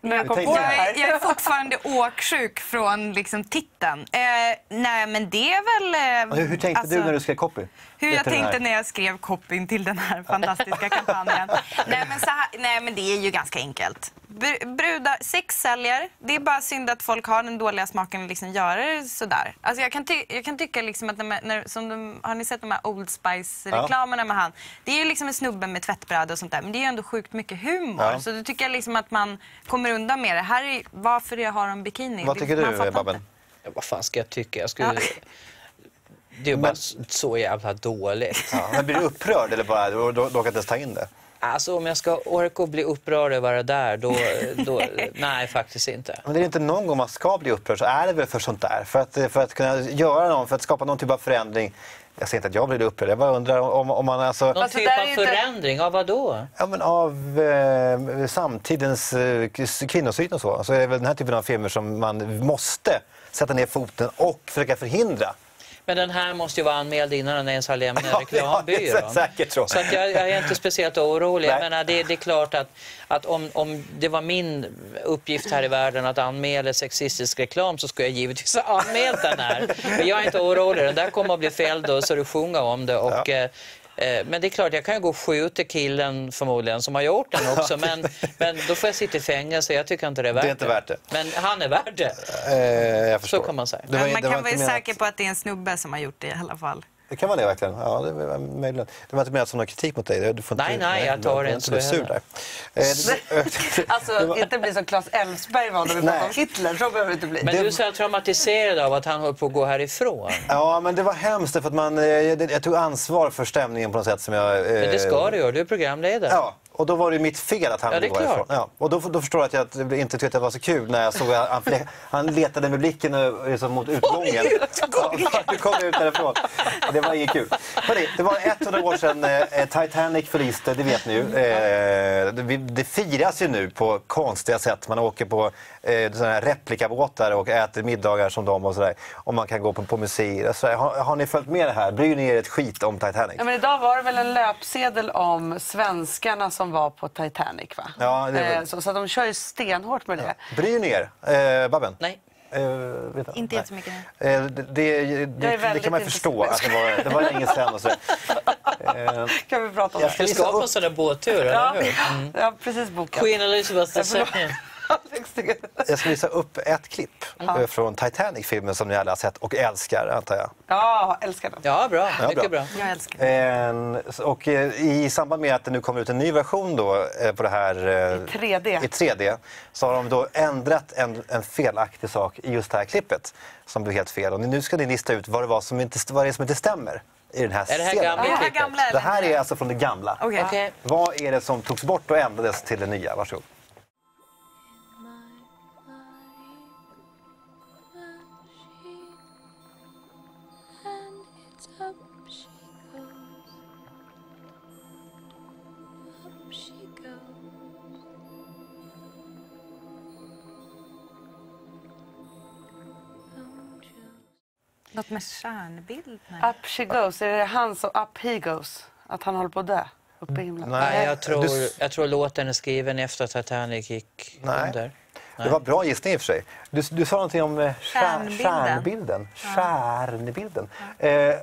När jag kom på det här. Jag är fortfarande åksjuk från liksom, titeln. Eh, nej, men det är väl... Eh, Hur, hur tänkte alltså, du när du skrev copy? Hur jag tänkte när jag skrev copyn till den här fantastiska kampanjen. nej, men här, nej, men det är ju ganska enkelt. Br- Brudar, sex säljer. Det är bara synd att folk har den dåliga smaken att liksom göra det sådär. Alltså jag, kan jag kan tycka liksom att när, när, som de, har ni sett de här Old Spice-reklamerna med han? Det är ju liksom en snubbe med tvättbräda och sånt där. Men det är ju ändå sjukt mycket humor. Ja. Så då tycker jag liksom att man kommer undan med det. Här är, varför jag har de bikini? Vad Det- tycker man du, Babben? Ja, vad fan ska jag tycka? Jag skulle... Det är bara så jävla dåligt. Ja, men blir du upprörd eller bara, då, då, då kan jag inte ens ta in det? Alltså om jag ska orka och bli upprörd över det där, då... då nej, faktiskt inte. Men det är inte någon gång man ska bli upprörd så är det väl för sånt där. För att, för att kunna göra någon, för att skapa någon typ av förändring. Jag säger inte att jag blir upprörd, jag bara undrar om, om man alltså... Någon typ där är av inte- förändring, av vad då? Ja, men av eh, samtidens eh, kvinnosyn och så. Så är det väl den här typen av filmer som man måste sätta ner foten och försöka förhindra. Men den här måste ju vara anmäld innan den ens har lämnat Ja, reklambyrån. säkert så. Så att jag, jag är inte speciellt orolig. Jag Nej. menar, det, det är klart att, att om, om det var min uppgift här i världen att anmäla sexistisk reklam så skulle jag givetvis ha anmält den här. Men jag är inte orolig. Den där kommer att bli fälld och så du sjunga om det. Och, Ja. Eh, men det är klart, jag kan ju gå och skjuta killen förmodligen som har gjort den också. Men, men då får jag sitta i fängelse. Jag tycker inte det är värt Det är inte värt det. Men han är värd det. Eh, jag förstår. Så kan man säga. Det var- Men man kan vara säker på att det är en snubbe som har gjort det i alla fall. Det kan man det verkligen? Ja, det var möjligen. Det var inte menat som någon kritik mot dig. Du får inte, Nej, nej, jag tar det du inte så sur där. Eh, det- Alltså, inte bli som Claes Elfsberg var när vi pratade om Nej. Hitler. Så behöver det inte bli. Men du är så traumatiserad av att han höll på att gå härifrån. Ja, men det var hemskt för att man, eh, jag, jag tog ansvar för stämningen på något sätt som jag... eh, Men det ska du göra, du är programledare. Ja, och då var det mitt fel att han Ja, ville gå härifrån. Ja, och då, då förstår jag att jag inte tyckte att det var så kul när jag såg att han, han letade med blicken liksom mot utgången. Ja, Du kom ut därifrån. Det var inget kul. Hörrni, det var 100 år sedan eh, Titanic förliste, det vet ni ju. Eh, det, det firas ju nu på konstiga sätt. Man åker på eh, såna här replikabåtar och äter middagar som dem och sådär. Och man kan gå på, på museer och sådär. Har, har ni följt med det här? Bryr ni er ett skit om Titanic? Ja, men idag var det väl en löpsedel om svenskarna som var på Titanic va? Ja, det är väl- Eh, så, så de kör ju stenhårt med det. Bryr ni er? Eh, Babben? Nej. Eh, vet jag. Inte jättemycket nu. Eh, det, det, det, det kan man förstå att det var, det var länge sedan. Och så. Eh, Kan vi prata om Jag det? Du ska på en sån där båttur, Ja, eller hur? jag har precis bokat. Queen Elizabeth Ja. II. Jag ska visa upp ett klipp Ja. eh, från Titanic-filmen som ni alla har sett och älskar, antar jag. Ja, älskar den. Ja, bra. Ja, Mycket bra. bra. Jag älskar. Eh, och eh, i samband med att det nu kommer ut en ny version då, eh, på det här eh, 3D. i 3D så har de då ändrat en, en felaktig sak i just det här klippet som blev helt fel. Och nu ska ni lista ut vad det, var som inte, vad det är som inte stämmer i den här Är det här scenen. gamla det här klippet? gamla Det här är alltså från det gamla. Okej. Okej. Vad är det som togs bort och ändrades till det nya? Varsågod. Med stjärnbild? Nej. Up she goes. Är det han som up he goes? Att han håller på att dö uppe i himlen? Nej, jag tror, Du- jag tror låten är skriven efter att Titanic gick Nej. under. Det var bra gissning i och för sig. Du, du sa någonting om eh, stjär- Stjärnbilden. stjärnbilden. Stjärnbilden. Eh,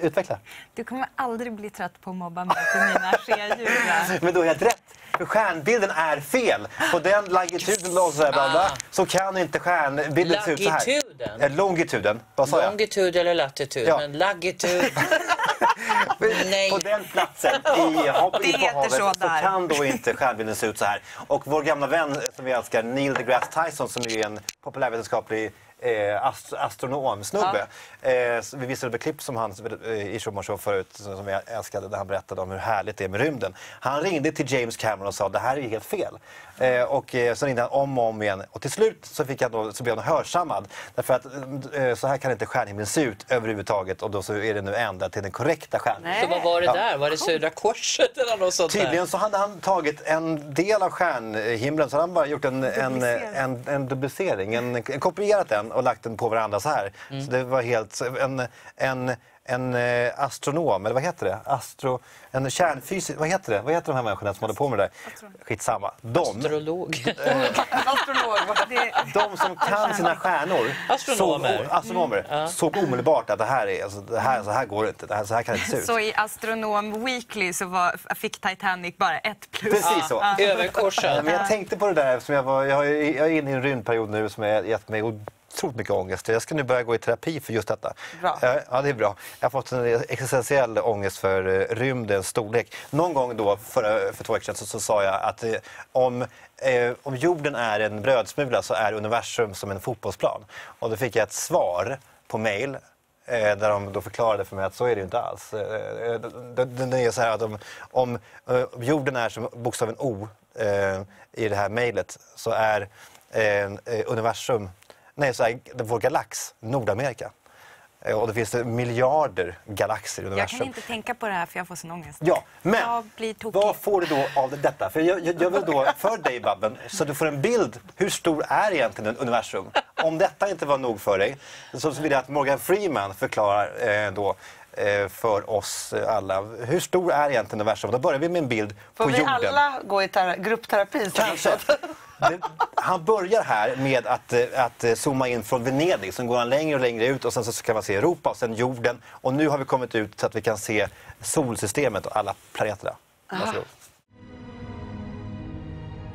utveckla. Du kommer aldrig bli trött på att mobba mig för mina skedjur. Men då är jag rätt. För stjärnbilden är fel. På den lagituden och så, här, bla, bla, Ah. så kan inte stjärnbilden se ut så här. Lagituden? Eh, longituden. Vad sa jag? Longitud eller latitud, Ja. men lagitud... Nej. På den platsen i, Det i på heter havet så så, där. kan då inte stjärnbilden se ut så här. Och vår gamla vän som vi älskar, Neil deGrasse Tyson som är en populärvetenskaplig eh, ast astronomsnubbe. Eh, så vi visade ett klipp som han eh, i Schumann Show förut som jag älskade där han berättade om hur härligt det är med rymden. Han ringde till James Cameron och sa det här är helt fel. Eh, och eh, så ringde han om och om igen och till slut så, fick han då, så blev han hörsammad. Därför att eh, så här kan inte stjärnhimlen se ut överhuvudtaget och då så är det nu ändrat till den korrekta stjärnhimlen. Så vad var det Ja. där? Var det Södra Korset eller något sånt där? Tydligen så hade han tagit en del av stjärnhimlen så hade han bara gjort en, en, en, en dublicering, en, en kopierat den den och lagt den på varandra så här. Mm. Så det var helt... En, en, en eh, astronom, eller vad heter det? Astro, en kärnfysiker, vad heter det? Vad heter de här människorna som håller på med det där? Skitsamma. De, Astrolog. Astrolog. de som kan sina stjärnor, Astronomer. såg, astronomer såg omedelbart att det här, är, alltså, det här, så här går det inte, det här, så här kan det inte se ut. Så i Astronom Weekly så var, fick Titanic bara ett plus. Precis så. Ja. Eh, Men jag tänkte på det där eftersom jag, var, jag är inne i en rymdperiod nu som har gett mig otroligt mycket ångest. Jag ska nu börja gå i terapi för just detta. Bra. Ja, ja, det är bra. Jag har fått en existentiell ångest för eh, rymdens storlek. Någon gång då, för, för två veckor sedan, så, så sa jag att eh, om, eh, om jorden är en brödsmula så är universum som en fotbollsplan. Och då fick jag ett svar på mail eh, där de då förklarade för mig att så är det ju inte alls. Eh, eh, det, är så här att om, om eh, jorden är som bokstaven O eh, i det här mejlet så är eh, eh, universum, nej så är vår galax Nordamerika. Eh, och det finns miljarder galaxer i Jag universum. kan inte tänka på det här för jag får sån ångest. Ja, men Jag blir tokig. vad får du då av detta? För jag, jag, jag vill då, för dig Babben, så du får en bild. Hur stor är egentligen universum? Om detta inte var nog för dig, så vill jag att Morgan Freeman förklarar eh, då eh, för oss alla. Hur stor är egentligen universum? Då börjar vi med en bild Får på vi jorden. alla gå i tera- gruppterapi? Kanske. Det, han börjar här med att, eh, att eh, zooma in från Venedig. Sen går han längre och längre ut och sen så kan man se Europa och sen jorden. Och nu har vi kommit ut så att vi kan se solsystemet och alla planeterna. Varsågod.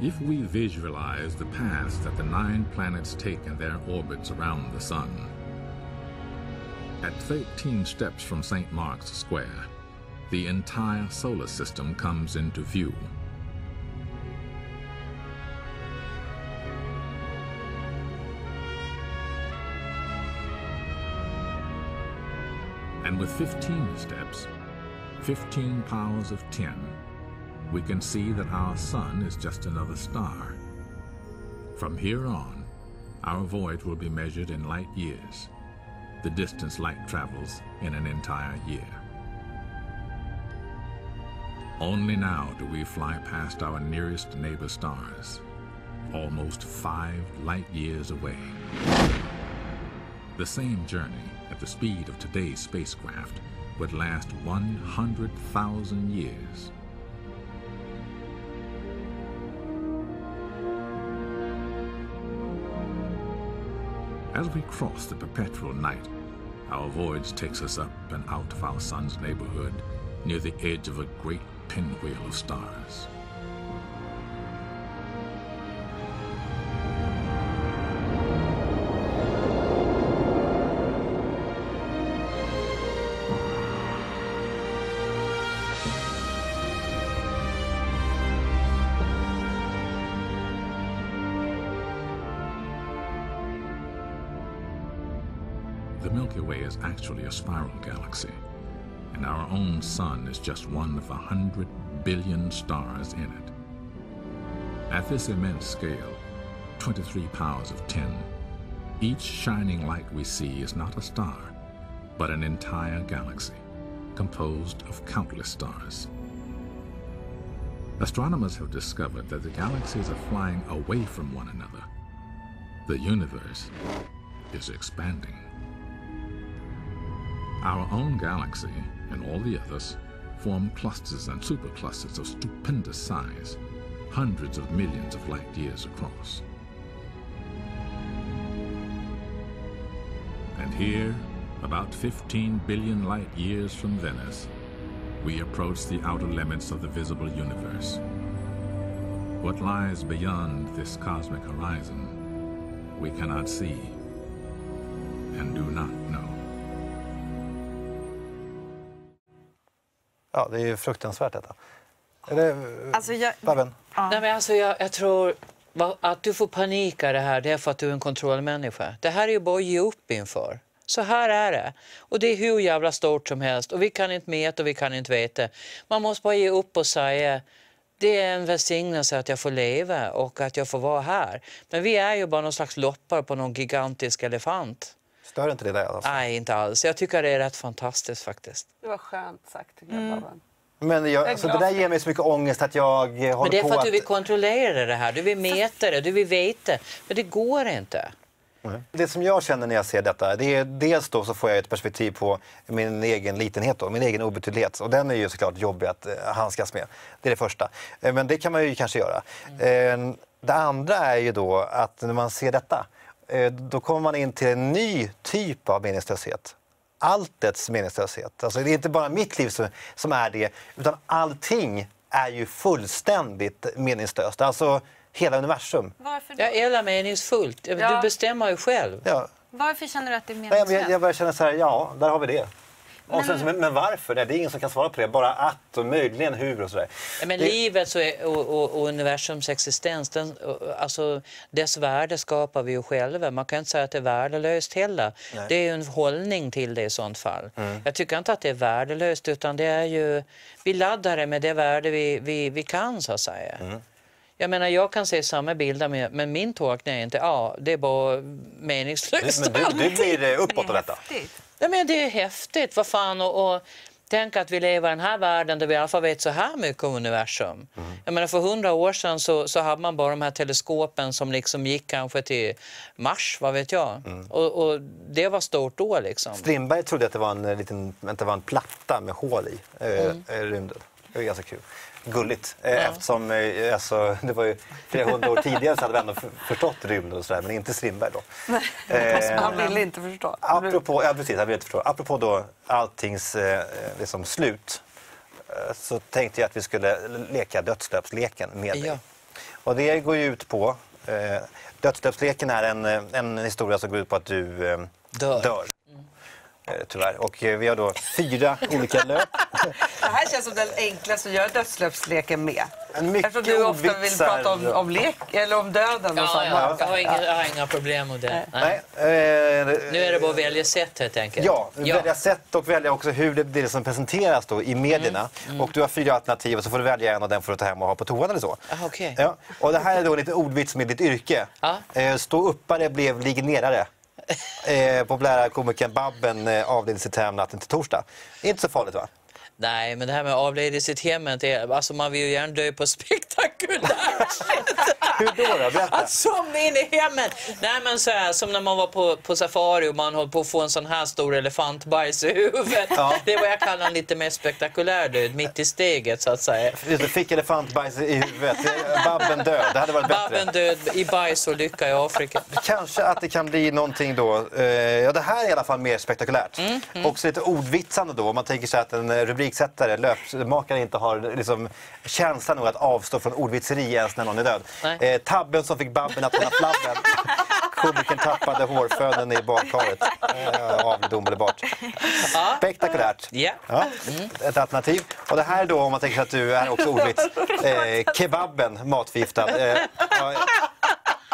If we visualize the paths that the nine planets take in their orbits around the Sun, at 13 steps from St. Mark's Square, the entire solar system comes into view. And with 15 steps, 15 powers of 10, we can see that our sun is just another star. From here on, our voyage will be measured in light years, the distance light travels in an entire year. Only now do we fly past our nearest neighbor stars, almost five light years away. The same journey at the speed of today's spacecraft would last 100,000 years. As we cross the perpetual night, our voyage takes us up and out of our sun's neighborhood near the edge of a great pinwheel of stars. Actually a spiral galaxy, and our own sun is just one of a hundred billion stars in it. At this immense scale, 23 powers of 10, each shining light we see is not a star, but an entire galaxy, composed of countless stars. Astronomers have discovered that the galaxies are flying away from one another. The universe is expanding. Our own galaxy and all the others form clusters and superclusters of stupendous size, hundreds of millions of light years across. And here, about 15 billion light years from Venice, we approach the outer limits of the visible universe. What lies beyond this cosmic horizon, we cannot see and do not know. Ja, det är ju fruktansvärt detta. Är det, Alltså, jag- Babben? Nej, men alltså, jag, jag tror att du får panika det här, det är för att du är en kontrollmänniska. Det här är ju bara att ge upp inför. Så här är det. Och det är hur jävla stort som helst. Och vi kan inte mäta och vi kan inte veta. Man måste bara ge upp och säga det är en välsignelse att jag får leva och att jag får vara här. Men vi är ju bara någon slags loppar på någon gigantisk elefant. Stör inte det dig? Alltså? Nej, inte alls. Jag tycker det är rätt fantastiskt faktiskt. Det var skönt sagt tycker jag. Babben. Men jag, alltså, det där ger mig så mycket ångest att jag håller Men det är på för att att... du vill kontrollera det här, du vill mäta det, du vill veta. Men det går inte. Det som jag känner när jag ser detta, det är dels då så får jag ett perspektiv på min egen litenhet, då, min egen obetydlighet. Och den är ju såklart jobbig att eh, handskas med. Det är det första. Eh, Men det kan man ju kanske göra. Eh, Det andra är ju då att när man ser detta, då kommer man in till en ny typ av meningslöshet. Alltets meningslöshet. Alltså det är inte bara mitt liv som, som är det, utan allting är ju fullständigt meningslöst. Alltså hela universum. Varför, Ja, eller meningsfullt. Du Ja. bestämmer ju själv. Ja. Varför känner du att det är Nej, men jag, meningslöst? jag börjar känna så här, ja, där har vi det. Och Men- sen, men, men varför? Nej, det är ingen som kan svara på det. Bara att och möjligen hur och sådär. Men Det- livet så är, och, och, och universums existens, den, och- alltså, dess värde skapar vi ju själva. Man kan inte säga att det är värdelöst heller. Nej. Det är ju en hållning till det i sånt fall. Mm. Jag tycker inte att det är värdelöst utan det är ju, vi laddar det med det värde vi, vi, vi kan så att säga. Mm. Jag menar, jag kan se samma bilder men min tolkning är inte, ja, det är bara meningslöst. Men du, du blir uppåt av detta. Ja, men det är häftigt. Vad fan, och, och tänk att vi lever i den här världen där vi i alla fall vet så här mycket om universum. Jag menar, för hundra år sedan så, så hade man bara de här teleskopen som liksom gick kanske till Mars, vad vet jag. Och, och det var stort då liksom. Strindberg trodde att det var en, eh, liten, att det var en platta med hål i eh, Mm. eh, rymden. Det var ganska kul. Gulligt. Eh, Eftersom eh, alltså, det var ju flera hundra år tidigare så hade vi ändå förstått rymden och sådär, men inte Strindberg då. Eh, Han ville inte förstå. Apropå, ja, precis, jag vill inte förstå. Apropå då alltings eh, liksom slut eh, så tänkte jag att vi skulle leka dödsstöpsleken med dig. Ja. Och det går ju ut på... Eh, dödsstöpsleken är en, eh, en historia som går ut på att du eh, Dör. Eh, tyvärr. Och eh, vi har då fyra olika löp. Det här känns som den enklaste att göra dödslöpsleken med. Mycket Eftersom du ofta vill prata om, om lek eller om döden och Ja, sånt. ja, jag, har inga, jag har inga problem med det. Nej. Eh, Nu är det bara att välja sätt helt enkelt. Ja, välja sätt och välja också hur det blir som presenteras då i medierna. Mm, Och du har fyra alternativ och så får du välja en av dem för att ta hem och ha på toan eller så. Ah, okej. Ja. Och det här är då lite ordvits med ditt yrke. Eh, stå uppare blev lignerare. Eh, populära komikern Babben eh, avled i sitt hem natten till torsdag. Inte så farligt va? Nej, men det här med avled i sitt hem, alltså man vill ju gärna dö på spektakulärt Hur då? då? Berätta. Att somna in i hemmet! Nej men så här, som när man var på, på safari och man höll på att få en sån här stor elefantbajs i huvudet. Ja. Det är vad jag kallar en lite mer spektakulär död, mitt i steget så att säga. Just det, fick elefantbajs i huvudet. Babben död, det hade varit bättre. Babben död i bajs och lycka i Afrika. Kanske att det kan bli någonting då. Eh, ja, det här är i alla fall mer spektakulärt. Mm, Också lite ordvitsande då. Om man tänker sig att en eh, rubriksättare, löpmakare, inte har liksom, känsla nog att avstå från ordvitseri ens när någon är död. Eh, tabben som fick Babben att hålla flabben. Komikern tappade hårfönen i badkaret. Eh, avled omedelbart. Spektakulärt. Ja. Ja, ett alternativ. Och det här är då, om man tänker sig att du är också ordvits, eh, kebaben matförgiftad. Eh, ja,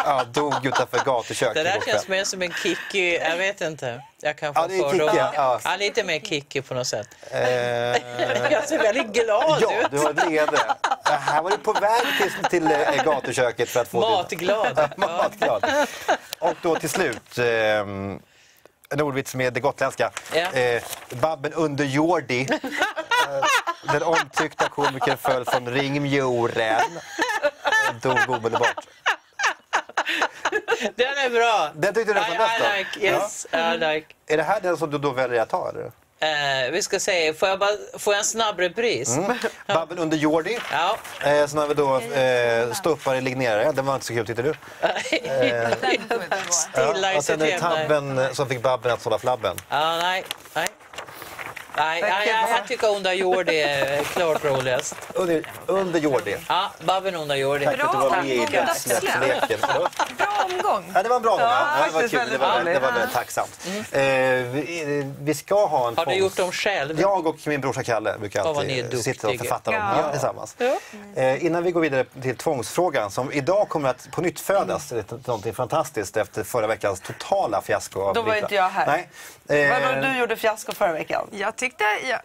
ja, dog utanför gatuköket Det där känns mer som en kicky, jag vet inte. Jag kanske Ja, det är kicky, ja. ja, lite mer kicky på något sätt. Eh, Jag ser väldigt glad ja, ut. du har ett leende. Ja, Här var du på väg till, till eh, gatuköket för att få... Matglad. Matglad. Och då till slut, eh, en ordvits med det gotländska. Ja. Eh, Babben under Jordi. Eh, den omtyckta komikern föll från ringmjoren. Dog omedelbart. Den är bra. Den tyckte du nästan I, bäst I like, yes, I like. Är det här den som du då väljer att ta? Eller? Eh, vi ska se, får jag, bara, får jag en snabb repris? Mm. Babben under Jordi. Ja. Eh, sen har vi då eh, Ståuppare lignerare. Den var inte så kul tyckte du. Eh, Stilla ja, och sen är det tabben som fick Babben att sålla flabben. Ja, nej, nej. Nej, nej, jag, jag tycker Onda Jordi är klart roligast. Under, under Jordi. Ja, Babben Onda Jordi. Tack för att du var med i dödssläppsleken. Bra omgång. Ja, det var en bra gång. Ja, Ja, det var kul. Det var, det var väldigt tacksamt. Eh, vi, vi ska ha en Har du gjort dem själv? Jag och min brorsa Kalle brukar alltid sitta och författa dem Ja. ja. tillsammans. Eh, innan vi går vidare till tvångsfrågan som idag kommer att på nytt födas Mm. någonting fantastiskt efter förra veckans totala fiasko. Av Då var inte jag här. Nej. Eh, Vadå, du gjorde fiasko förra veckan? Jag tyckte... Jag...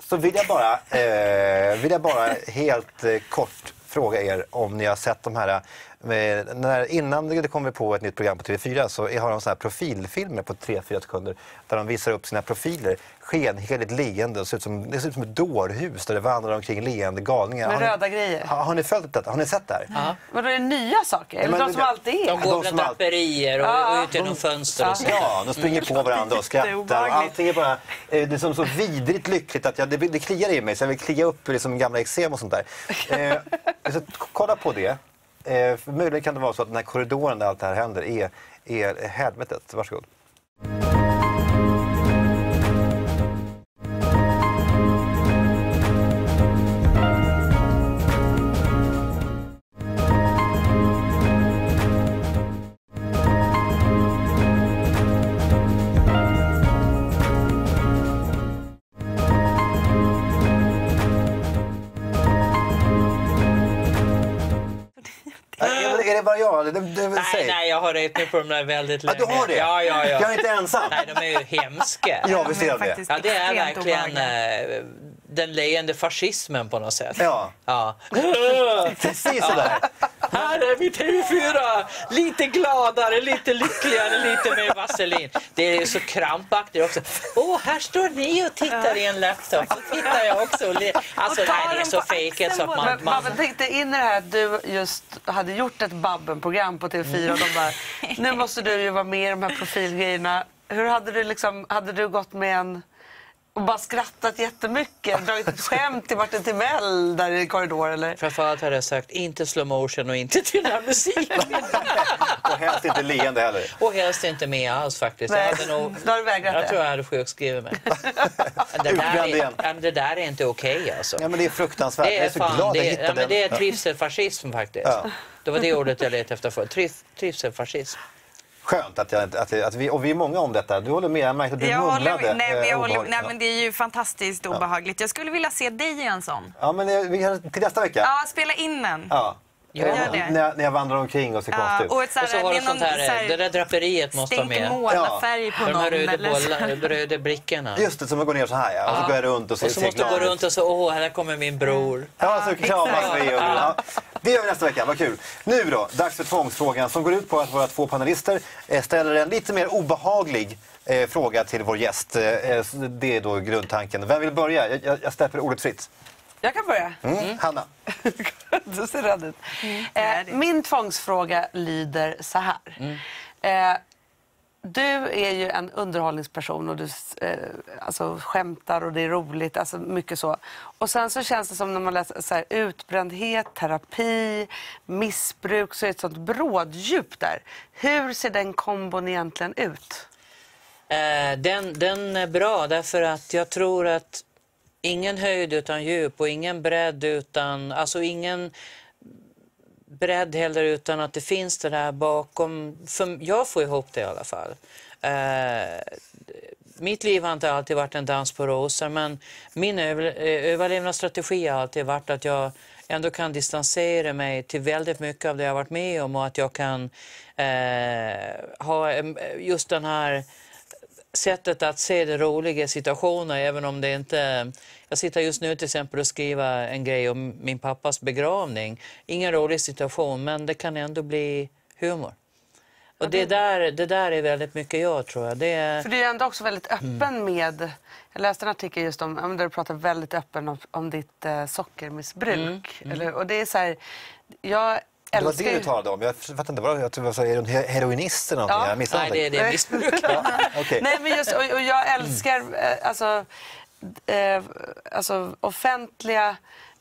Så vill jag bara, eh, vill jag bara helt eh, kort fråga er om ni har sett de här när, innan det kommer på ett nytt program på TV4 så har de så här profilfilmer på 3-4 sekunder där de visar upp sina profiler skenheligt leende. Det ser ut som, det ser ut som ett dårhus där det vandrar omkring leende galningar. Med Har ni- röda grejer. Har, har ni följt detta? Har ni sett det här? Ja. Vadå, är det nya saker? Eller men de det- som alltid är? De går bland draperier och, Ja. och ut genom fönster och så. Ja, de springer på varandra och Det är skrattar. Och allting är bara, eh, det är som så vidrigt lyckligt att jag, det, det kliar i mig så jag vill klia upp liksom gamla eksem och sånt där. Eh, så kolla på det. Eh, för möjligen kan det vara så att den här korridoren där allt det här händer är, är helvetet. Varsågod. Är, det bara jag? Det, det, Nej, säg. nej, jag har mig på de där väldigt Ja, länge. du har det? Ja, ja, ja. Jag är inte ensam. Nej, de är ju hemska. Ja, visst är de det. Ja, det är verkligen eh, den leende fascismen på något sätt. Ja, Ja. precis sådär. Här är vi TV4! Lite gladare, lite lyckligare, lite mer vaselin. Det är så krampaktigt också. Åh, här står ni och tittar i en laptop. Så tittar jag också. Alltså, Och nej, det är så fejkat så att man... Men man tänkte in i det här att du just hade gjort ett Babben-program på TV4 och de bara, nu måste du ju vara med i de här profilgrejerna. Hur hade du liksom, hade du gått med en och bara skrattat jättemycket, dragit ett skämt till Martin Timell där i korridoren eller? Framförallt hade jag sagt inte slow motion och inte till den här musiken. Och helst inte leende heller. Och helst inte med alls faktiskt. Jag, Nej, hade nog, har vägrat jag det. tror jag hade sjukskrivit mig. det, där är, det där är inte okej alltså. Ja, men det är fruktansvärt. Det jag är är, så fan, glad det, jag är- hittade ja, men det är trivselfascism faktiskt. Ja. Det var det ordet jag letade efter förut. Triv, trivselfascism. Skönt att, jag, att, att vi, och vi är många om detta. Du håller med? Jag märkte att du Jag håller, mumlade. med- nej, men eh, jag håller, obehagligt. nej, men det är ju fantastiskt obehagligt. Jag skulle vilja se dig i en sån. Ja, men kan, till nästa vecka? Ja, spela in en. Ja. Gör Eh, det. När, jag- när jag vandrar omkring och ser Ja, konstig ut. och ett så här, Och så har det du sånt här, här det där draperiet måste vara med. Stänk-målarfärg på De någon. här röda, röda brickorna. Just det, som går ner så här ja. Och så går jag runt och ser och så måste du gå runt och så, åh, här kommer min bror. Ja, så kramas vi. Och, ja. Det gör vi nästa vecka, vad kul. Nu då, dags för tvångsfrågan som går ut på att våra två panelister eh, ställer en lite mer obehaglig eh, fråga till vår gäst. Eh, eh, det är då grundtanken. Vem vill börja? Jag, jag, jag släpper ordet fritt. Jag kan börja. Mm. Hanna. Du ser rädd ut. Mm, Eh, min tvångsfråga lyder så här. Eh, du är ju en underhållningsperson och du eh, alltså, skämtar och det är roligt, alltså mycket så. Och sen så känns det som när man läser så här, utbrändhet, terapi, missbruk så är det ett sånt bråddjup där. Hur ser den kombon egentligen ut? Eh, den, den är bra därför att jag tror att ingen höjd utan djup och ingen bredd utan, alltså ingen bredd heller utan att det finns det där bakom. För jag får ihop det i alla fall. Eh, mitt liv har inte alltid varit en dans på rosor men min över, eh, överlevnadsstrategi har alltid varit att jag ändå kan distansera mig till väldigt mycket av det jag varit med om och att jag kan eh, ha eh, just den här sättet att se det roliga i situationer även om det inte... Jag sitter just nu till exempel och skriver en grej om min pappas begravning. Ingen rolig situation men det kan ändå bli humor. Och det där, det där är väldigt mycket jag tror jag. Det är... För du är ändå också väldigt Mm. öppen med... Jag läste en artikel just om, där du pratar väldigt öppen om, om ditt eh, sockermissbruk. Eller, och det är så här, jag Det var det du talade om. Jag fattar inte. Vad, jag tror, sa, är he- heroinist eller någonting? Ja. Jag missade Nej, det är det missbruk. Ja. Nej, men just, och, och jag älskar eh, alltså, eh, alltså, offentliga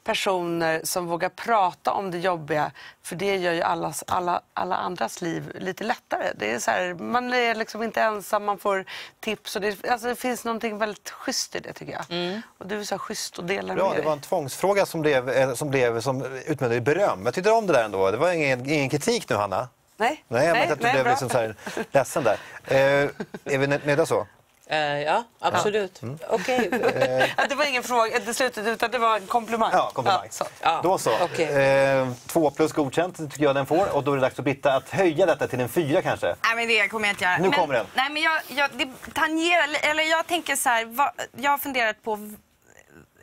personer som vågar prata om det jobbiga. För det gör ju allas, alla, alla andras liv lite lättare. Det är så här, man är liksom inte ensam, man får tips. Och det, alltså, det finns någonting väldigt schysst i det tycker jag. Och du är så här schysst och delar Bra, med det dig. var en tvångsfråga som blev, eh, som, blev, som utmynnade i beröm. Jag tyckte om det där ändå. Det var ingen, ingen kritik nu, Hanna. Nej, Nej, jag märkte att du nej, blev bra. liksom så här ledsen där. Eh, är vi nö- nöjda så? Eh, ja, absolut. Okej. Ja, det var ingen fråga till slutet utan det var en komplimang. Ja, komplimang. så. Ja, Då så. okej. Eh, två plus godkänt tycker jag den får. Och då är det dags för Britta att höja detta till en fyra kanske. Nej, men det kommer jag inte göra. Nu men, kommer den. Nej, men jag, jag, det tangerar, eller jag tänker så här, vad, jag har funderat på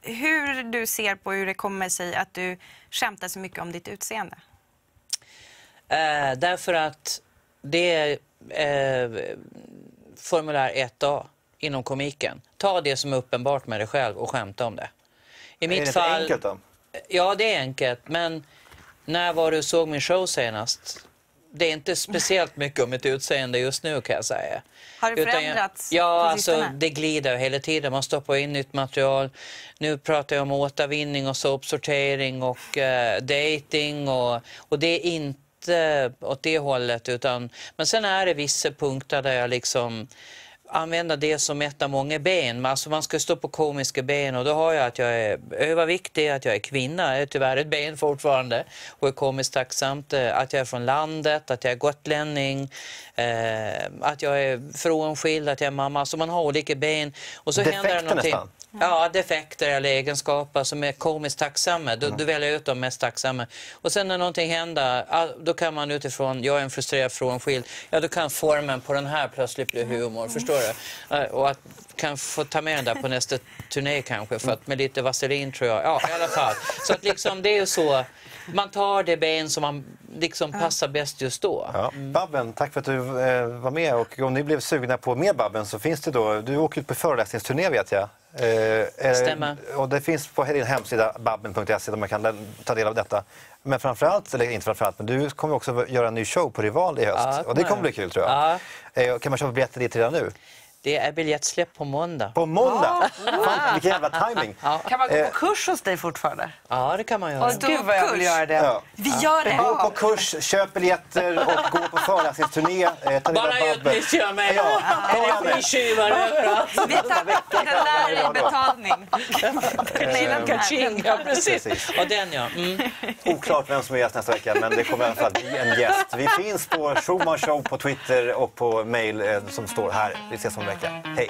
hur du ser på hur det kommer sig att du skämtar så mycket om ditt utseende. Eh, därför att det är eh, formulär 1A inom komiken. Ta det som är uppenbart med dig själv och skämta om det. I är det mitt inte fall... enkelt då? Ja, det är enkelt. Men när var du såg min show senast? Det är inte speciellt mycket om mitt utseende just nu kan jag säga. Har det Utan jag- förändrats Ja, alltså det glider hela tiden. Man stoppar in nytt material. Nu pratar jag om återvinning och sopsortering och uh, dating och, och det är inte åt det hållet utan men sen är det vissa punkter där jag liksom använder det som ett av många ben. Alltså man ska stå på komiska ben och då har jag att jag är överviktig, att jag är kvinna, jag är tyvärr ett ben fortfarande och är komiskt tacksamt, eh, att jag är från landet, att jag är gotlänning, eh, att jag är frånskild, att jag är mamma. Så man har olika ben. Och så händer det Defekter någonting. nästan. Ja, defekter eller egenskaper som är komiskt tacksamma. Då, då väljer jag ut de mest tacksamma. Och sen när någonting händer, då kan man utifrån, jag är en frustrerad frånskild, ja då kan formen på den här plötsligt bli humor, förstår du? Eh, Och att kan få ta med den där på nästa turné kanske, för att med lite vaselin tror jag. Ja, i alla fall. Så att liksom det är ju så, man tar det ben som man liksom passar bäst just då. Ja. Babben, tack för att du eh, var med. Och om ni blev sugna på mer Babben så finns det då, du åker ut på föreläsningsturné vet jag. Eh, eh, Stämmer. Och det finns på din hemsida babben.se där man kan ta del av detta. Men framförallt, eller inte framförallt, men du kommer också göra en ny show på Rival i höst. Ja, och det kommer kommer bli kul tror jag. Ja. Eh, kan man köpa biljetter dit redan nu? Det är biljettsläpp på måndag. På måndag? Fan, vilken jävla timing. Kan man gå Eh, på kurs hos dig fortfarande? Ja, det kan man göra. Åh, gud vad jag vill göra det. Ja. Vi gör det! Gå på kurs, köp biljetter och gå på föreläsningsturné. Eh, Bara utnyttja mig! Ja, Energitjuvar överallt! Vi tappar den där i betalning. Kaching, kaching. Ja, precis. Precis. Och den ja. Mm. Oklart vem som är gäst nästa vecka, men det kommer i alla fall bli en gäst. Vi finns på Schumann Show på Twitter och på mail eh, som står här. Vi ses om en vecka. Hey.